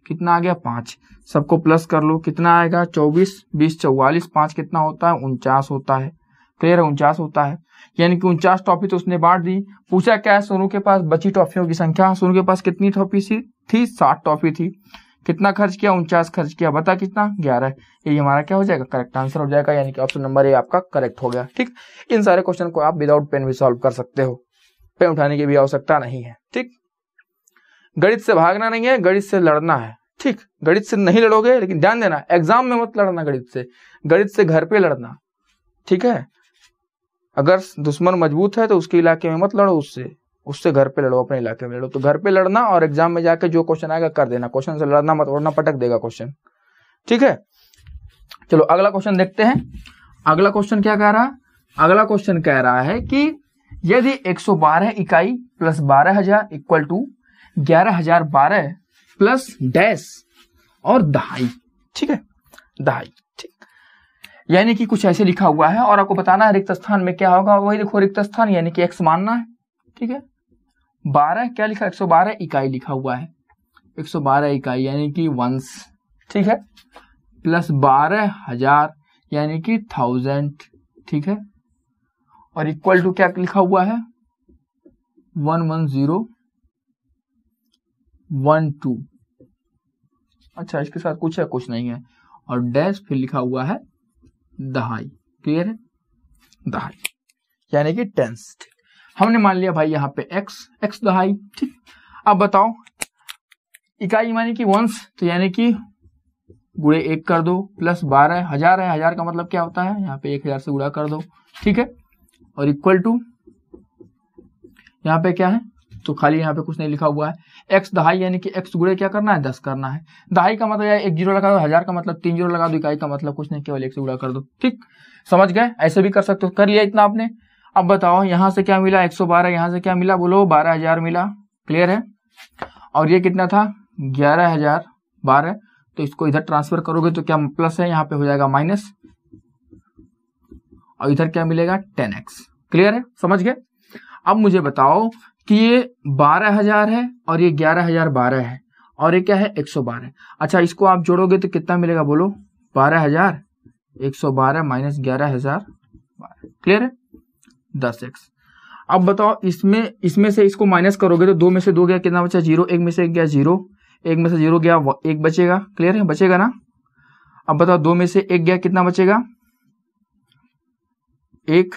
कितना आ गया पाँच। सबको प्लस कर लो। कितना आएगा? चौबीस, बीस, चौवालीस। पाँच कितना होता है? उनचास होता है। क्लियर है? उनचास होता है। यानी कि उनचास टॉफी तो उसने बांट दी। पूछा, क्या है? सोनू के पास बची टॉफियों की संख्या? सोनू के पास कितनी टॉफी थी? साठ टॉफी थी। कितना खर्च किया? उनचास खर्च किया। बता कितना? ग्यारह। ये हमारा क्या हो जाएगा? करेक्ट आंसर हो जाएगा। यानी कि ऑप्शन नंबर ए आपका करेक्ट हो गया। ठीक? इन सारे क्वेश्चन को आप विदाउट पेन भी सॉल्व कर सकते हो। पेन उठाने की भी आवश्यकता नहीं है, ठीक? गणित से भागना नहीं है, गणित से लड़ना है, ठीक? गणित से नहीं लड़ोगे, लेकिन ध्यान देना एग्ज़ाम में मत लड़ना गणित से गणित से घर पे लड़ना, ठीक है? अगर दुश्मन मज़बूत है तो उसके इलाके में मत लड़ो उससे उससे घर पे लड़ो, अपने इलाके में लड़ो। तो घर पे लड़ना और एग्ज़ाम में जाके जो क्वेश्चन आएगा कर देना क्वेश्चन से लड़ना मत, वरना पटक देगा क्वेश्चन ठीक है? चलो, अगला क्वेश्चन देखते हैं। अगला क्वेश्चन क्या कह रहा? है अगला क्वेश्चन कह रहा है कि यदि 112 इकाई प्लस बारह हज़ार इक्वल टू ग्यारह हज़ार बारह प्लस डैश और दहाई। ठीक है? दहाई, ठीक। यानी कि कुछ ऐसे लिखा हुआ है और आपको बताना है रिक्त स्थान में क्या होगा। वही देखो, रिक्त स्थान यानी कि एक्स मानना है, ठीक है? बारह, क्या लिखा? एक सौ बारह इकाई लिखा हुआ है। एक सौ बारह इकाई यानी कि वंस ठीक है? प्लस बारह हज़ार यानी कि थाउज़ेंड ठीक है? और इक्वल टू क्या लिखा हुआ है? One one zero one two अच्छा इसके साथ कुछ है, कुछ नहीं है। और डैश फिर लिखा हुआ है दहाई क्लियर है? दहाई यानी कि टेंस हमने मान लिया भाई यहाँ पे एक्स एक्स दहाई ठीक। अब बताओ, इकाई मानी कि वंश तो यानी कि गुड़े एक कर दो प्लस बारह हज़ार है, हज़ार का मतलब क्या होता है? यहाँ पे एक हज़ार से गुड़ा कर दो। ठीक है? और इक्वल टू यहाँ पे क्या है? तो खाली यहाँ पे कुछ नहीं लिखा हुआ है। एक्स दहाई यानी कि एक्स गुड़े क्या करना है? दस करना है। दहाई का मतलब एक ज़ीरो लगा दो, हज़ार का मतलब तीन ज़ीरो लगा दो, इकाई का मतलब कुछ नहीं, केवल एक से गुड़ा कर दो। ठीक? समझ गए? ऐसे भी कर सकते हो। कर लिया इतना आपने। अब बताओ, यहाँ से क्या मिला? 112 यहाँ से क्या मिला? बोलो, बारह हज़ार मिला। क्लियर है? और ये कितना था? ग्यारह हज़ार बारह। तो इसको इधर ट्रांसफ़र करोगे तो क्या प्लस है? यहाँ पे हो जाएगा माइनस और इधर क्या मिलेगा? Ten x. क्लियर है? समझ गए? अब मुझे बताओ कि ये बारह हज़ार है और ये ग्यारह हज़ार बारह है और ये क्या है? एक सौ बारह। अच्छा इसको आप जोड़ोगे तो कितना मिलेगा बोलो? बारह हज़ार। एक सौ बारह माइनस ग्यारह हज़ार बारह। क्लियर है? दस एक्स। अब बताओ, इसमें इसमें से इसको माइनस करोगे तो दो में से दो गया कितना बचा? ज़ीरो। एक में से एक गया ज़ीरो। एक में से ज़ीरो गया एक बचेगा। क्लियर है? बचेगा ना? अब बताओ, दो में से एक गया कितना बचेगा? एक,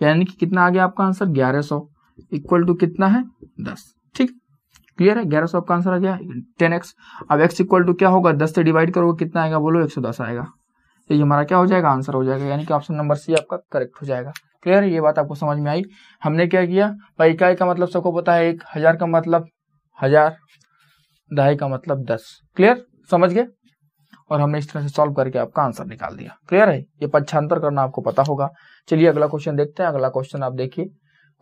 यानी कि कितना आ गया आपका आंसर? ग्यारह सौ। इक्वल टू कितना है? दस। ठीक? क्लियर है? ग्यारह सौ आपका आंसर आ गया। टेन एक्स अब एक्स इक्वल टू क्या होगा? दस से डिवाइड करोगे, कितना आएगा? बोलो एक सौ दस आएगा। तो ये हमारा क्या हो जाएगा? आंसर हो जाएगा। यानी कि ऑप्शन नंबर सी आपका करेक्ट हो जाएगा। क्लियर है? ये बात आपको समझ में आई। हमने क्या किया? भाई, इकाई का मतलब सबको पता है एक, हज़ार का मतलब हज़ार दहाई का मतलब दस। क्लियर समझ गए? और हमने इस तरह से सॉल्व करके आपका आंसर निकाल दिया। क्लियर है? ये पच्छांतर करना आपको पता होगा। चलिए अगला क्वेश्चन देखते हैं। अगला क्वेश्चन आप देखिए।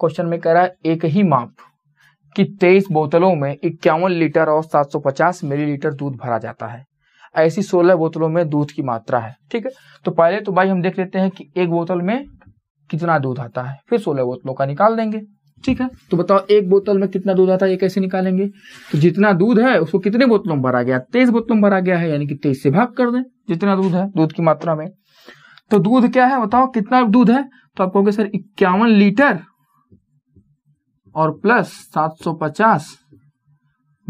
क्वेश्चन में कह रहा है, एक ही माप कि तेईस बोतलों में इक्यावन लीटर और 750 मिलीलीटर दूध भरा जाता है। ऐसी 16 बोतलों में दूध की मात्रा है। ठीक है? तो पहले तो भाई हम देख लेते हैं कि एक बोतल में कितना दूध आता है। फिर 16 बोतलों का निकाल देंगे। ठीक है? तो बताओ, एक बोतल में कितना दूध आता है, ये कैसे निकालेंगे? तो जितना दूध है, उसको कितने बोतलों में भरा गया? तेईस बोतलों में भरा गया है, यानी कि तेईस से भाग कर दें, जितना दूध है, दूध की मात्रा में। तो दूध क्या है, बताओ, कितना दूध है? तो आप कहोगे, सर, इक्यावन लीटर और प्लस 750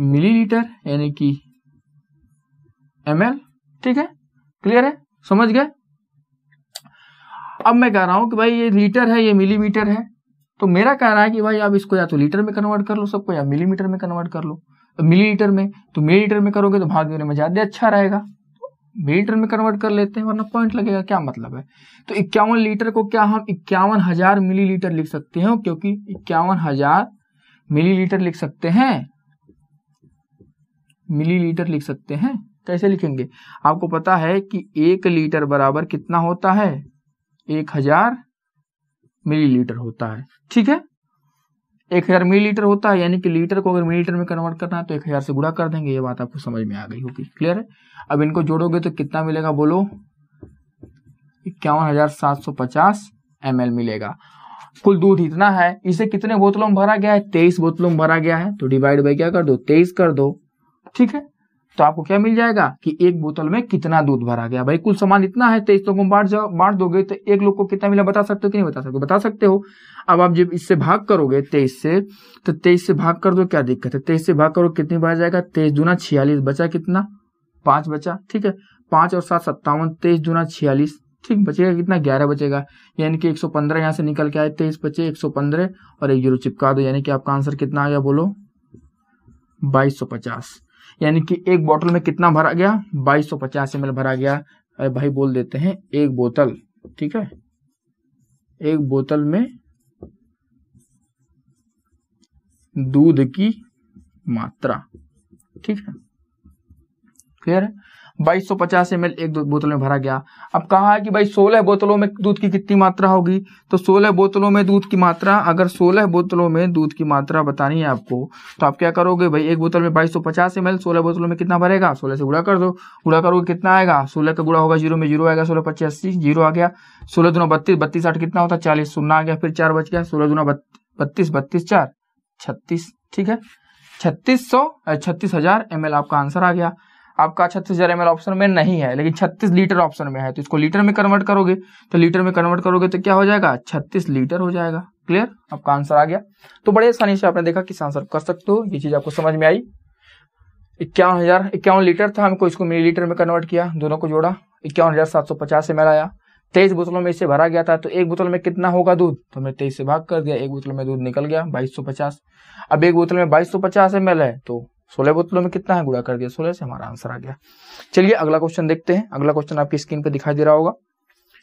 मिलीलीटर, यानी कि एम ठीक है? क्लियर है? समझ गए? अब मैं कह रहा हूँ कि भाई, ये लीटर है, ये मिलीमीटर है। तो मेरा कह रहा है कि भाई, आप इसको या तो लीटर में कन्वर्ट कर लो सबको, या मिलीमीटर में कन्वर्ट कर लो। तो मिलीलीटर में तो मिलीलीटर में करोगे तो भाग देने में ज़्यादा अच्छा रहेगा। मिलीलीटर में कन्वर्ट कर लेते हैं, वरना पॉइंट लगेगा, क्या मतलब है? तो इक्यावन लीटर को क्या हम इक्यावन हज़ार मिलीलीटर लिख सकते हैं? क्योंकि इक्यावन हज़ार मिलीलीटर लिख सकते हैं। मिलीलीटर लिख सकते हैं। कैसे लिखेंगे? आपको पता है कि एक लीटर बराबर कितना होता है? एक हज़ार मिलीलीटर होता है, ठीक है? एक हज़ार मिलीलीटर होता है, यानी कि लीटर को अगर मिलीलीटर में कन्वर्ट करना है तो एक हज़ार से गुड़ा कर देंगे, ये बात आपको समझ में आ गई होगी क्लियर है? अब इनको जोड़ोगे तो कितना मिलेगा बोलो? इक्यावन हज़ार सात सौ पचास एम मिलेगा। कुल दूध इतना है, इसे कितने बोतलों में भरा गया है? तेईस बोतलों में भरा गया है तो डिवाइड बाई क्या कर दो? तेईस कर दो, ठीक है? तो आपको क्या मिल जाएगा कि एक बोतल में कितना दूध भरा गया? भाई, कुल सामान इतना है, तेईस लोगों को बांट जाओ बांट दोगे तो एक लोग को कितना मिला? बता सकते हो कि नहीं बता सकते बता सकते हो। अब आप जब इससे भाग करोगे, तेईस से तो तेईस से भाग कर दो, क्या दिक्कत है? तेईस से भाग करो कितनी बार जाएगा? तेईस दूना छियालीस बचा कितना? पाँच बचा, ठीक है? पाँच और सात, सत्तावन, तेईस दूना छियालीस, ठीक, बचेगा कितना? ग्यारह बचेगा। यानी कि एक सौ पंद्रह यहाँ से निकल के आए, तेईस बचे, एक सौ पंद्रह, और एक ज़ीरो चिपका दो। यानी कि आपका आंसर कितना आ गया, बोलो? बाईस सौ पचास। यानी कि एक बोतल में कितना भरा गया? बाईस सौ पचास एम भरा गया। अरे भाई, बोल देते हैं, एक बोतल ठीक है? एक बोतल में दूध की मात्रा, ठीक है? क्लियर है बाईस सौ पचास एम एक बोतल में भरा गया। अब कहा है कि भाई सोलह बोतलों में दूध की कितनी मात्रा होगी? तो सोलह बोतलों में दूध की मात्रा, अगर सोलह बोतलों में दूध की मात्रा बतानी है आपको तो आप क्या करोगे भाई? एक बोतल में बाईस सौ पचास एम सोलह बोतलों में कितना भरेगा? सोलह से गुड़ा कर दो। गुड़ा करोगे कितना आएगा? सोलह का गुड़ा होगा ज़ीरो में ज़ीरो आएगा, सोलह पच्चीस अस्सी ज़ीरो आ गया। सोलह दुना बत्तीस बत्तीस आठ कितना होता? चालीस, शून्य आ गया, फिर चार बच गया। सोलह दुना बत्तीस बत्तीस चार, छत्तीस, ठीक है? छत्तीस सौ छत्तीस हज़ार एम आपका आंसर आ गया। आपका छत्तीस हज़ार एम ऑप्शन में नहीं है, लेकिन छत्तीस लीटर ऑप्शन में है तो इसको लीटर में कन्वर्ट करोगे तो लीटर में कन्वर्ट करोगे तो क्या हो जाएगा? छत्तीस लीटर हो जाएगा। क्लियर आपका आंसर आ गया। तो बड़े आसानी से आपने देखा किस आंसर कर सकते हो। ये चीज़ आपको समझ में आई। इक्यावन हज़ार, इक्यावन लीटर था, हमको इसको मिली लीटर में कन्वर्ट किया, दोनों को जोड़ा। इक्यावन हज़ार सात सौ पचास एम आया। तेईस बोतलों में इसे भरा गया था तो एक बोतल में कितना होगा दूध? तो हमने तेईस से भाग कर दिया, एक बोतल में दूध निकल गया, बाईस सौ पचास। अब एक बोतल में बाईस सौ पचास एम है तो सोलह बोतलों में कितना है? गुड़ा कर दिया, सोलह से हमारा आंसर आ गया। चलिए, अगला क्वेश्चन देखते हैं। अगला क्वेश्चन आपकी स्क्रीन पर दिखाई दे रहा होगा।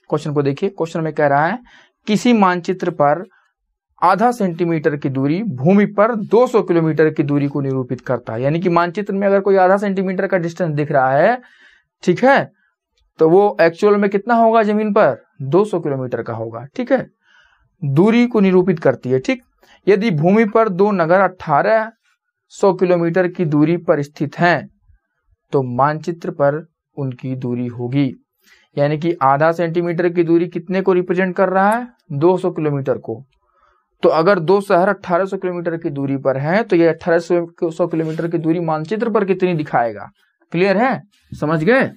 क्वेश्चन को देखिए। क्वेश्चन में कह रहा है, किसी मानचित्र पर आधा सेंटीमीटर की दूरी भूमि पर 200 किलोमीटर की दूरी को निरूपित करता है। यानी कि मानचित्र में अगर कोई आधा सेंटीमीटर का डिस्टेंस दिख रहा है, ठीक है? तो वो एक्चुअल में कितना होगा ज़मीन पर? 200 किलोमीटर का होगा, ठीक है? दूरी को निरूपित करती है, ठीक? यदि भूमि पर दो नगर 18 सौ किलोमीटर की दूरी पर स्थित हैं तो मानचित्र पर उनकी दूरी होगी। यानी कि आधा सेंटीमीटर की दूरी कितने को रिप्रेजेंट कर रहा है? 200 किलोमीटर को। तो अगर दो शहर 1800 किलोमीटर की दूरी पर हैं तो ये 1800 किलोमीटर की दूरी मानचित्र पर कितनी दिखाएगा? क्लियर है? समझ गए?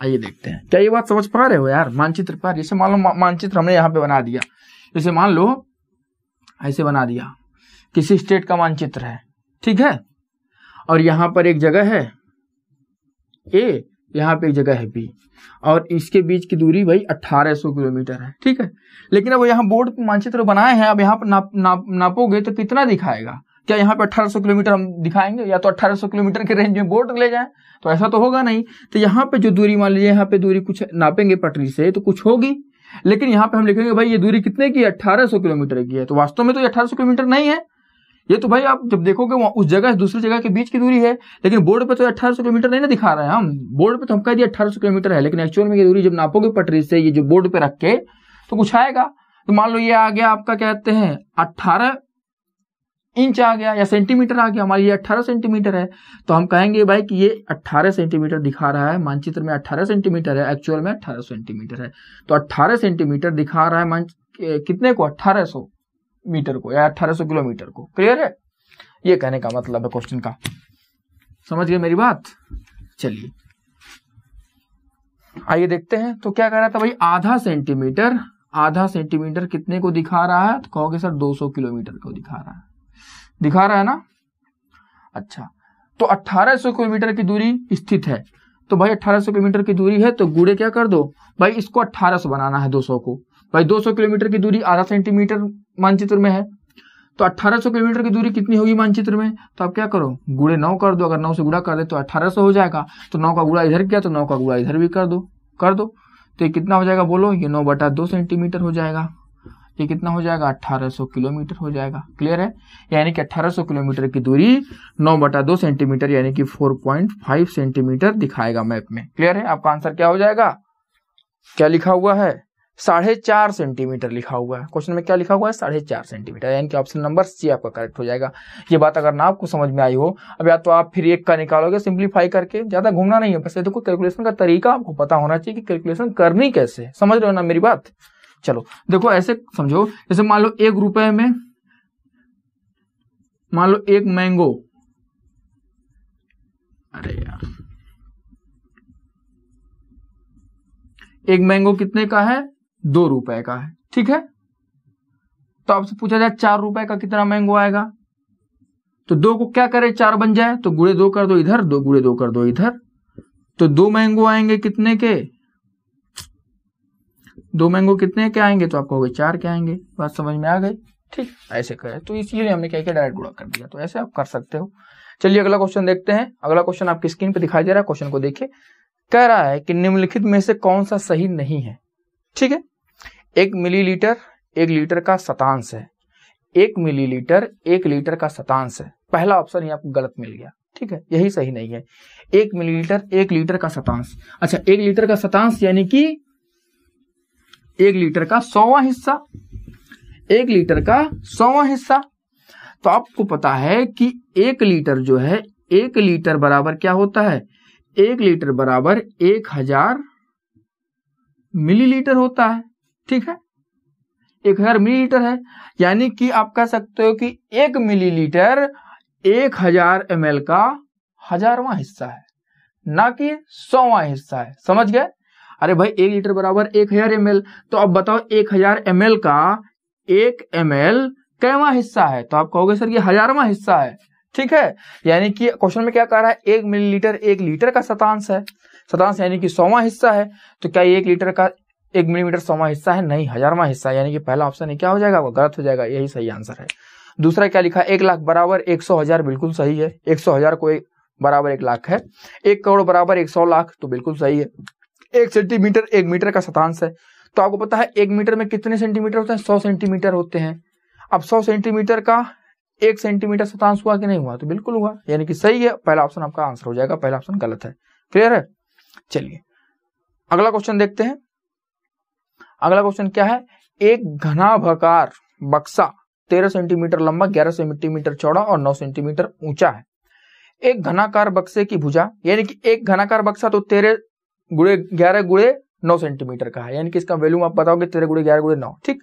आइए देखते हैं। क्या ये बात समझ पा रहे हो यार? मानचित्र पर। जैसे मान लो मानचित्र हमने यहाँ पे बना दिया। जैसे मान लो, ऐसे बना दिया। किसी स्टेट का मानचित्र है। ठीक है? और यहाँ पर एक जगह है। ए यहाँ पे एक जगह है बी। और इसके बीच की दूरी भाई 1800 किलोमीटर है। ठीक है? लेकिन अब यहाँ बोर्ड मानचित्र बनाए हैं अब यहाँ पर नाप, नाप, नापोगे तो कितना दिखाएगा? क्या यहाँ पे 1800 किलोमीटर हम दिखाएँगे? या तो 1800 किलोमीटर के रेंज में बोर्ड ले जाए तो ऐसा तो होगा नहीं। तो यहाँ पे जो दूरी मान लीजिए यहाँ पे दूरी कुछ नापेंगे पटरी से तो कुछ होगी। लेकिन यहाँ पे हम लिखेंगे भाई ये दूरी कितने की है? अट्ठारह किलोमीटर की है। तो वास्तव में तो ये अठारह सौ किलोमीटर नहीं है। ये तो भाई आप जब देखोगे वहाँ उस जगह से दूसरी जगह के बीच की दूरी है, लेकिन बोर्ड पे तो अठारह सौ किलोमीटर नहीं ना दिखा रहे हैं हम। बोर्ड पे तो हम कह दिए अठारह किलोमीटर है, लेकिन एक्चुअल में ये दूरी जब नापोगे पटरी से, ये जो बोर्ड पे रख के तो कुछ आएगा। तो मान लो ये आ गया आपका कहते हैं अट्ठारह इंच आ गया या सेंटीमीटर आ गया, हमारी ये 18 सेंटीमीटर है। तो हम कहेंगे भाई कि ये 18 सेंटीमीटर दिखा रहा है, मानचित्र में 18 सेंटीमीटर है एक्चुअल में 18 सेंटीमीटर है। तो 18 सेंटीमीटर दिखा रहा है, मान कितने को? 1800 मीटर को या 1800 किलोमीटर को। क्लियर है? ये कहने का मतलब है क्वेश्चन का। समझ गए मेरी बात? चलिए। आइए देखते हैं। तो क्या कह रहा था भाई? आधा सेंटीमीटर आधा सेंटीमीटर कितने को दिखा रहा है? तो कहोगे, सर 200 किलोमीटर को दिखा रहा है। दिखा रहा है ना? अच्छा। तो 1800 किलोमीटर की दूरी स्थित है। तो भाई 1800 किलोमीटर की दूरी है तो गुड़े क्या कर दो? भाई, इसको 1800 बनाना है 200 को। भाई 200 किलोमीटर की दूरी आधा सेंटीमीटर मानचित्र में है। तो 1800 किलोमीटर की दूरी कितनी होगी मानचित्र में? तो आप क्या करो? गुड़े नौ कर दो। अगर नौ से गुड़ा कर दे तो 1800 हो जाएगा। तो नौ का गुड़ा इधर किया तो नौ का गुड़ा इधर भी कर दो। कर दो। तो ये कितना हो जाएगा बोलो? ये नौ बटा दो सेंटीमीटर हो जाएगा। ये कितना हो जाएगा? 1800 किलोमीटर हो जाएगा। क्लियर है? यानी कि 1800 किलोमीटर की दूरी नौ बटा दो सेंटीमीटर यानी कि 4.5 सेंटीमीटर दिखाएगा मैप में। क्लियर है? आपका आंसर क्या हो जाएगा? क्या लिखा हुआ है? साढ़े चार सेंटीमीटर लिखा हुआ है। क्वेश्चन में क्या लिखा हुआ है? साढ़े चार सेंटीमीटर। यानी कि ऑप्शन नंबर सी आपका करेक्ट हो जाएगा। ये बात अगर ना आपको समझ में आई हो, अब या तो आप फिर एक का निकालोगे सिंप्लीफाई करके, ज़्यादा घूमना नहीं है। बस ये देखो कैलकुलेशन का तरीका आपको पता होना चाहिए कि कैलकुलेशन करनी कैसे समझ रहे हो ना मेरी बात? चलो, देखो ऐसे समझो, जैसे मान लो एक रुपए में, मान लो एक मैंगो अरे यार। एक मैंगो कितने का है? दो रुपए का है, ठीक है? तो आपसे पूछा जाए, चार रुपए का कितना मैंगो आएगा? तो दो को क्या करे, चार बन जाए तो गुड़े दो कर दो इधर, दो गुड़े दो कर दो इधर। तो दो मैंगो आएँगे कितने के? दो मैंगो कितने के आएँगे तो आप कहोगे चार के आएँगे। बात समझ में आ गई? ठीक, ऐसे करें। तो इसीलिए हमने क्या किया, डायरेक्ट गुड़ा कर दिया। तो ऐसे आप कर सकते हो। चलिए, अगला क्वेश्चन देखते हैं। अगला क्वेश्चन आपकी स्क्रीन पर दिखाई दे रहा है, क्वेश्चन को देखिए। कह रहा है कि निम्नलिखित में से कौन सा सही नहीं है? ठीक है? एक मिलीलीटर एक लीटर का शतांश है। एक मिलीलीटर एक लीटर का शतांश है। पहला ऑप्शन ही आपको गलत मिल गया। ठीक है? यही सही नहीं है। एक मिलीलीटर एक लीटर का शतांश। अच्छा एक लीटर का शतांश यानी कि एक लीटर का सौवा हिस्सा। एक लीटर का सौवा हिस्सा। तो आपको पता है कि एक लीटर जो है, एक लीटर बराबर क्या होता है? एक लीटर बराबर एक हज़ार मिलीलीटर होता है, ठीक है? एक हज़ार मिलीलीटर है, यानी कि आप कह सकते हो कि एक मिलीलीटर एक हज़ार एम का हजारवा हिस्सा है, ना कि सौवा हिस्सा है। समझ गए? अरे भाई, एक लीटर बराबर एक हज़ार एम तो अब बताओ एक हज़ार एम का एक एम एल कैवा हिस्सा है? तो आप कहोगे, सर, ये हजारवा हिस्सा है। ठीक है? यानी कि क्वेश्चन में क्या कह रहा है? एक मिलीलीटर एक लीटर का शतांश है। शतांश यानी कि सौवा हिस्सा है तो क्या एक लीटर का एक मिलीमीटर सौवा हिस्सा है? नहीं, हजारवा हिस्सा, यानी कि पहला ऑप्शन क्या हो जाएगा? वो गलत हो जाएगा, यही सही आंसर है। दूसरा क्या लिखा? एक लाख बराबर एक सौ हज़ार बिल्कुल सही है। एक सौ हज़ार को एक बराबर एक लाख है। एक करोड़ बराबर एक सौ लाख तो बिल्कुल सही है। एक सेंटीमीटर एक मीटर का शतांश है। तो आपको पता है, एक मीटर में कितने सेंटीमीटर होते हैं? सौ सेंटीमीटर होते हैं। अब सौ सेंटीमीटर का एक सेंटीमीटर शतांश हुआ कि नहीं हुआ? तो बिल्कुल हुआ, यानी कि सही है। पहला ऑप्शन आपका आंसर हो जाएगा, पहला ऑप्शन गलत है। क्लियर है? चलिए, अगला क्वेश्चन देखते हैं। अगला क्वेश्चन क्या है? एक घनाभकार बक्सा तेरह सेंटीमीटर लंबा, ग्यारह सेंटीमीटर चौड़ा और नौ सेंटीमीटर ऊँचा है। एक घनाकार बक्से की भुजा, यानी कि एक घनाकार बक्सा तो तेरह गुड़े ग्यारह गुड़े नौ सेंटीमीटर का है, यानी कि इसका वैल्यूम आप बताओगे तेरह गुड़े ग्यारह गुड़े नौ, ठीक?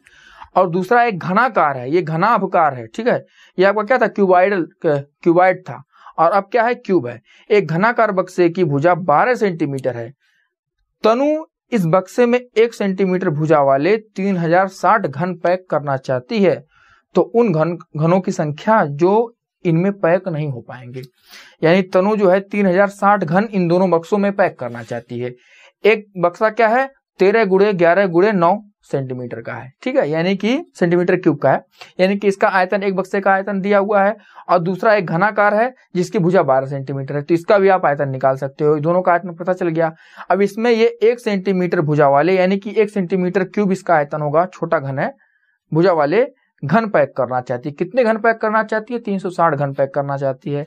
और दूसरा एक घनाकार है, ये घनाभकार है, ठीक है? ये आपका क्या था? क्यूबाइडल क्यूबाइड था। और अब क्या है? क्यूब है। एक घनाकार बक्से की भुजा बारह सेंटीमीटर है। तनु इस बक्से में एक सेंटीमीटर भुजा वाले तीन हज़ार साठ घन पैक करना चाहती है तो उन घन, घनों की संख्या जो इनमें पैक नहीं हो पाएँगे। यानी तनु जो है, तीन हज़ार साठ घन इन दोनों बक्सों में पैक करना चाहती है। एक बक्सा क्या है? तेरह गुड़े ग्यारह गुड़े नौ। सेंटीमीटर का है। ठीक है? यानी कि सेंटीमीटर क्यूब का है। यानी कि इसका आयतन एक बक्से का आयतन दिया हुआ है और दूसरा एक घनाकार है जिसकी भुजा 12 सेंटीमीटर है। तो इसका भी आप आयतन निकाल सकते हो। दोनों का आयतन पता चल गया। अब इसमें ये एक सेंटीमीटर भुजा वाले, यानी कि एक सेंटीमीटर क्यूब इसका आयतन होगा, छोटा घन है, भुजा वाले घन पैक करना चाहती है। कितने घन पैक करना चाहती है? तीन सौ साठ घन पैक करना चाहती है।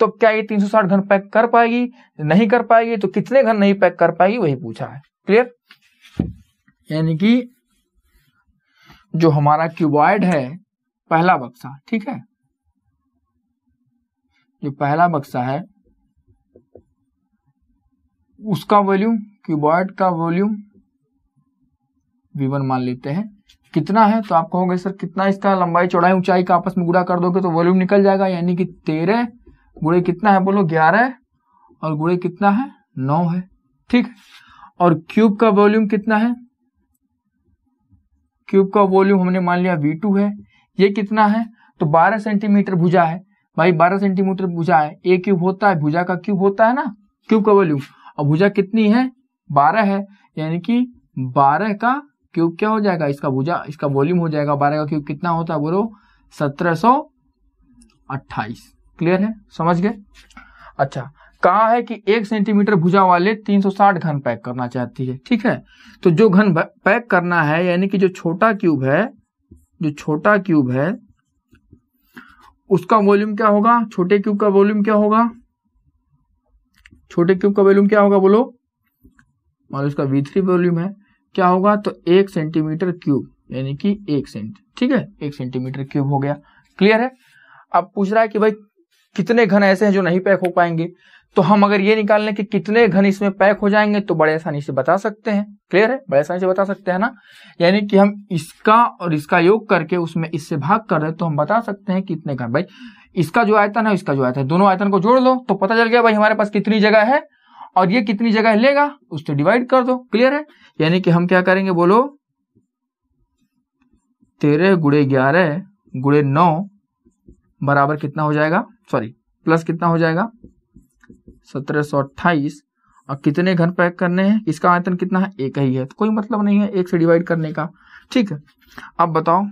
तो क्या ये 360 घन पैक कर पाएगी? नहीं कर पाएगी तो कितने घन नहीं पैक कर पाएगी? वही पूछा है। क्लियर? यानी कि जो हमारा क्यूबॉइड है, पहला बक्सा, ठीक है? जो पहला बक्सा है, उसका वॉल्यूम, क्यूबॉइड का वॉल्यूम वी मान लेते हैं। कितना है? तो आप कहोगे, सर, कितना इसका लंबाई, चौड़ाई, ऊंचाई का आपस में गुड़ा कर दोगे तो वॉल्यूम निकल जाएगा। यानी कि तेरह गुड़े कितना है? बोलो, ग्यारह। और गुड़े कितना है? नौ है। ठीक और क्यूब का वॉल्यूम कितना है? क्यूब का वॉल्यूम हमने मान लिया वी टू है। ये कितना है? तो 12 सेंटीमीटर भुजा है। भाई 12 सेंटीमीटर भुजा है। ए क्यूब होता है, भुजा का क्यूब होता है ना? क्यूब का वॉल्यूम। और भुजा कितनी है? 12 है। यानी कि 12 का क्यूब क्या हो जाएगा? इसका भुजा, इसका वॉल्यूम हो जाएगा। 12 का क्यूब कितना होता है बोलो? सत्रह क्लियर है? समझ गए? अच्छा कहा है कि एक सेंटीमीटर भुजा वाले 360 घन पैक करना चाहती है, ठीक है? तो जो घन पैक करना है, यानी कि जो छोटा क्यूब है, जो छोटा क्यूब है, उसका वॉल्यूम क्या होगा? छोटे क्यूब का वॉल्यूम क्या होगा? छोटे क्यूब का वॉल्यूम क्या होगा बोलो? मान लो इसका वी वॉल्यूम है, क्या होगा? तो एक सेंटीमीटर क्यूब, यानी कि एक सेंट, ठीक है? एक सेंटीमीटर क्यूब हो गया, क्लियर है? अब पूछ रहा है कि भाई कितने घन ऐसे हैं जो नहीं पैक हो पाएँगे? तो हम अगर ये निकाल लें कि कितने घन इसमें पैक हो जाएँगे तो बड़े आसानी से बता सकते हैं। क्लियर है? बड़े आसानी से बता सकते हैं ना? यानी कि हम इसका और इसका योग करके उसमें इससे भाग कर रहे तो हम बता सकते हैं कितने घन। भाई, इसका जो आयतन है, इसका जो आयतन है। दोनों आयतन को जोड़ लो तो पता चल गया भाई हमारे पास कितनी जगह है, और ये कितनी जगह लेगा, उससे डिवाइड कर दो। क्लियर है? यानी कि हम क्या करेंगे, बोलो, तेरह गुड़े ग्यारह गुड़े नौ बराबर कितना हो जाएगा? सॉरी प्लस कितना हो जाएगा? सत्रह सौ अट्ठाईस। और कितने घन पैक करने हैं? इसका आयतन कितना है? एक ही है। तो कोई मतलब नहीं है एक से डिवाइड करने का। ठीक है। अब बताओ।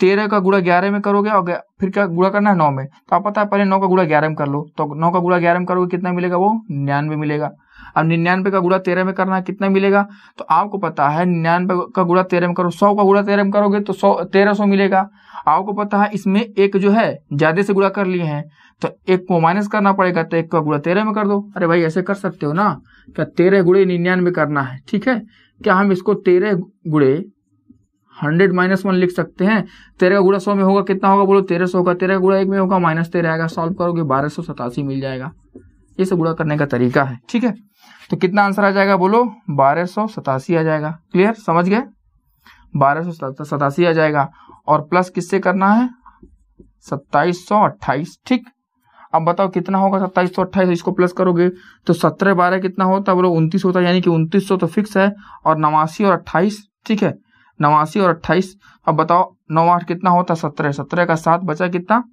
तेरह का गुड़ा ग्यारह में करोगे और फिर क्या गुड़ा करना है नौ में? तो आप पता है, पहले नौ का गुड़ा ग्यारह में कर लो। तो नौ का गुड़ा ग्यारह में करोगे, कितना मिलेगा वो? निन्यानवे मिलेगा। अब निन्यानवे का गुड़ा तेरह में करना है, कितना मिलेगा? तो आपको पता है, निन्यानवे का गुड़ा तेरह में करो। सौ का गुड़ा तेरह में करोगे तो सौ तेरह सौ मिलेगा। आपको पता है, इसमें एक जो है, ज़्यादा से गुड़ा कर लिए हैं। तो एक को माइनस करना पड़ेगा तो एक का गुड़ा तेरह में कर दो। अरे भाई, ऐसे कर सकते हो ना? क्या तेरह गुड़े निन्यानवे करना है, ठीक है? क्या हम इसको तेरह गुड़े हंड्रेड माइनस वन लिख सकते हैं। तेरह का गुड़ा सौ में होगा, कितना होगा बोलो? तेरह सौ का तेरह का गुड़ा एक में होगा, माइनस तेरह आएगा। सॉल्व करोगे, बारह सौ सतासी मिल जाएगा। ये सब गुड़ा करने का तरीका है, ठीक है? तो कितना आंसर आ जाएगा बोलो? बारह सौ सतासी आ जाएगा। क्लियर समझ गए? बारह सौ सतासी आ जाएगा। और प्लस किससे करना है? सत्ताईस सौ अट्ठाईस, ठीक? अब बताओ कितना होगा सत्ताईस सौ अट्ठाईस? इसको प्लस करोगे तो सत्रह बारह कितना होता? है बोलो, उनतीस होता है यानी कि उनतीस सौ तो फिक्स है। और नवासी और अट्ठाईस, ठीक है? नवासी और अट्ठाईस। अब बताओ, नौ आठ कितना होता? सत्रह। सत्रह का सात बचा कितना?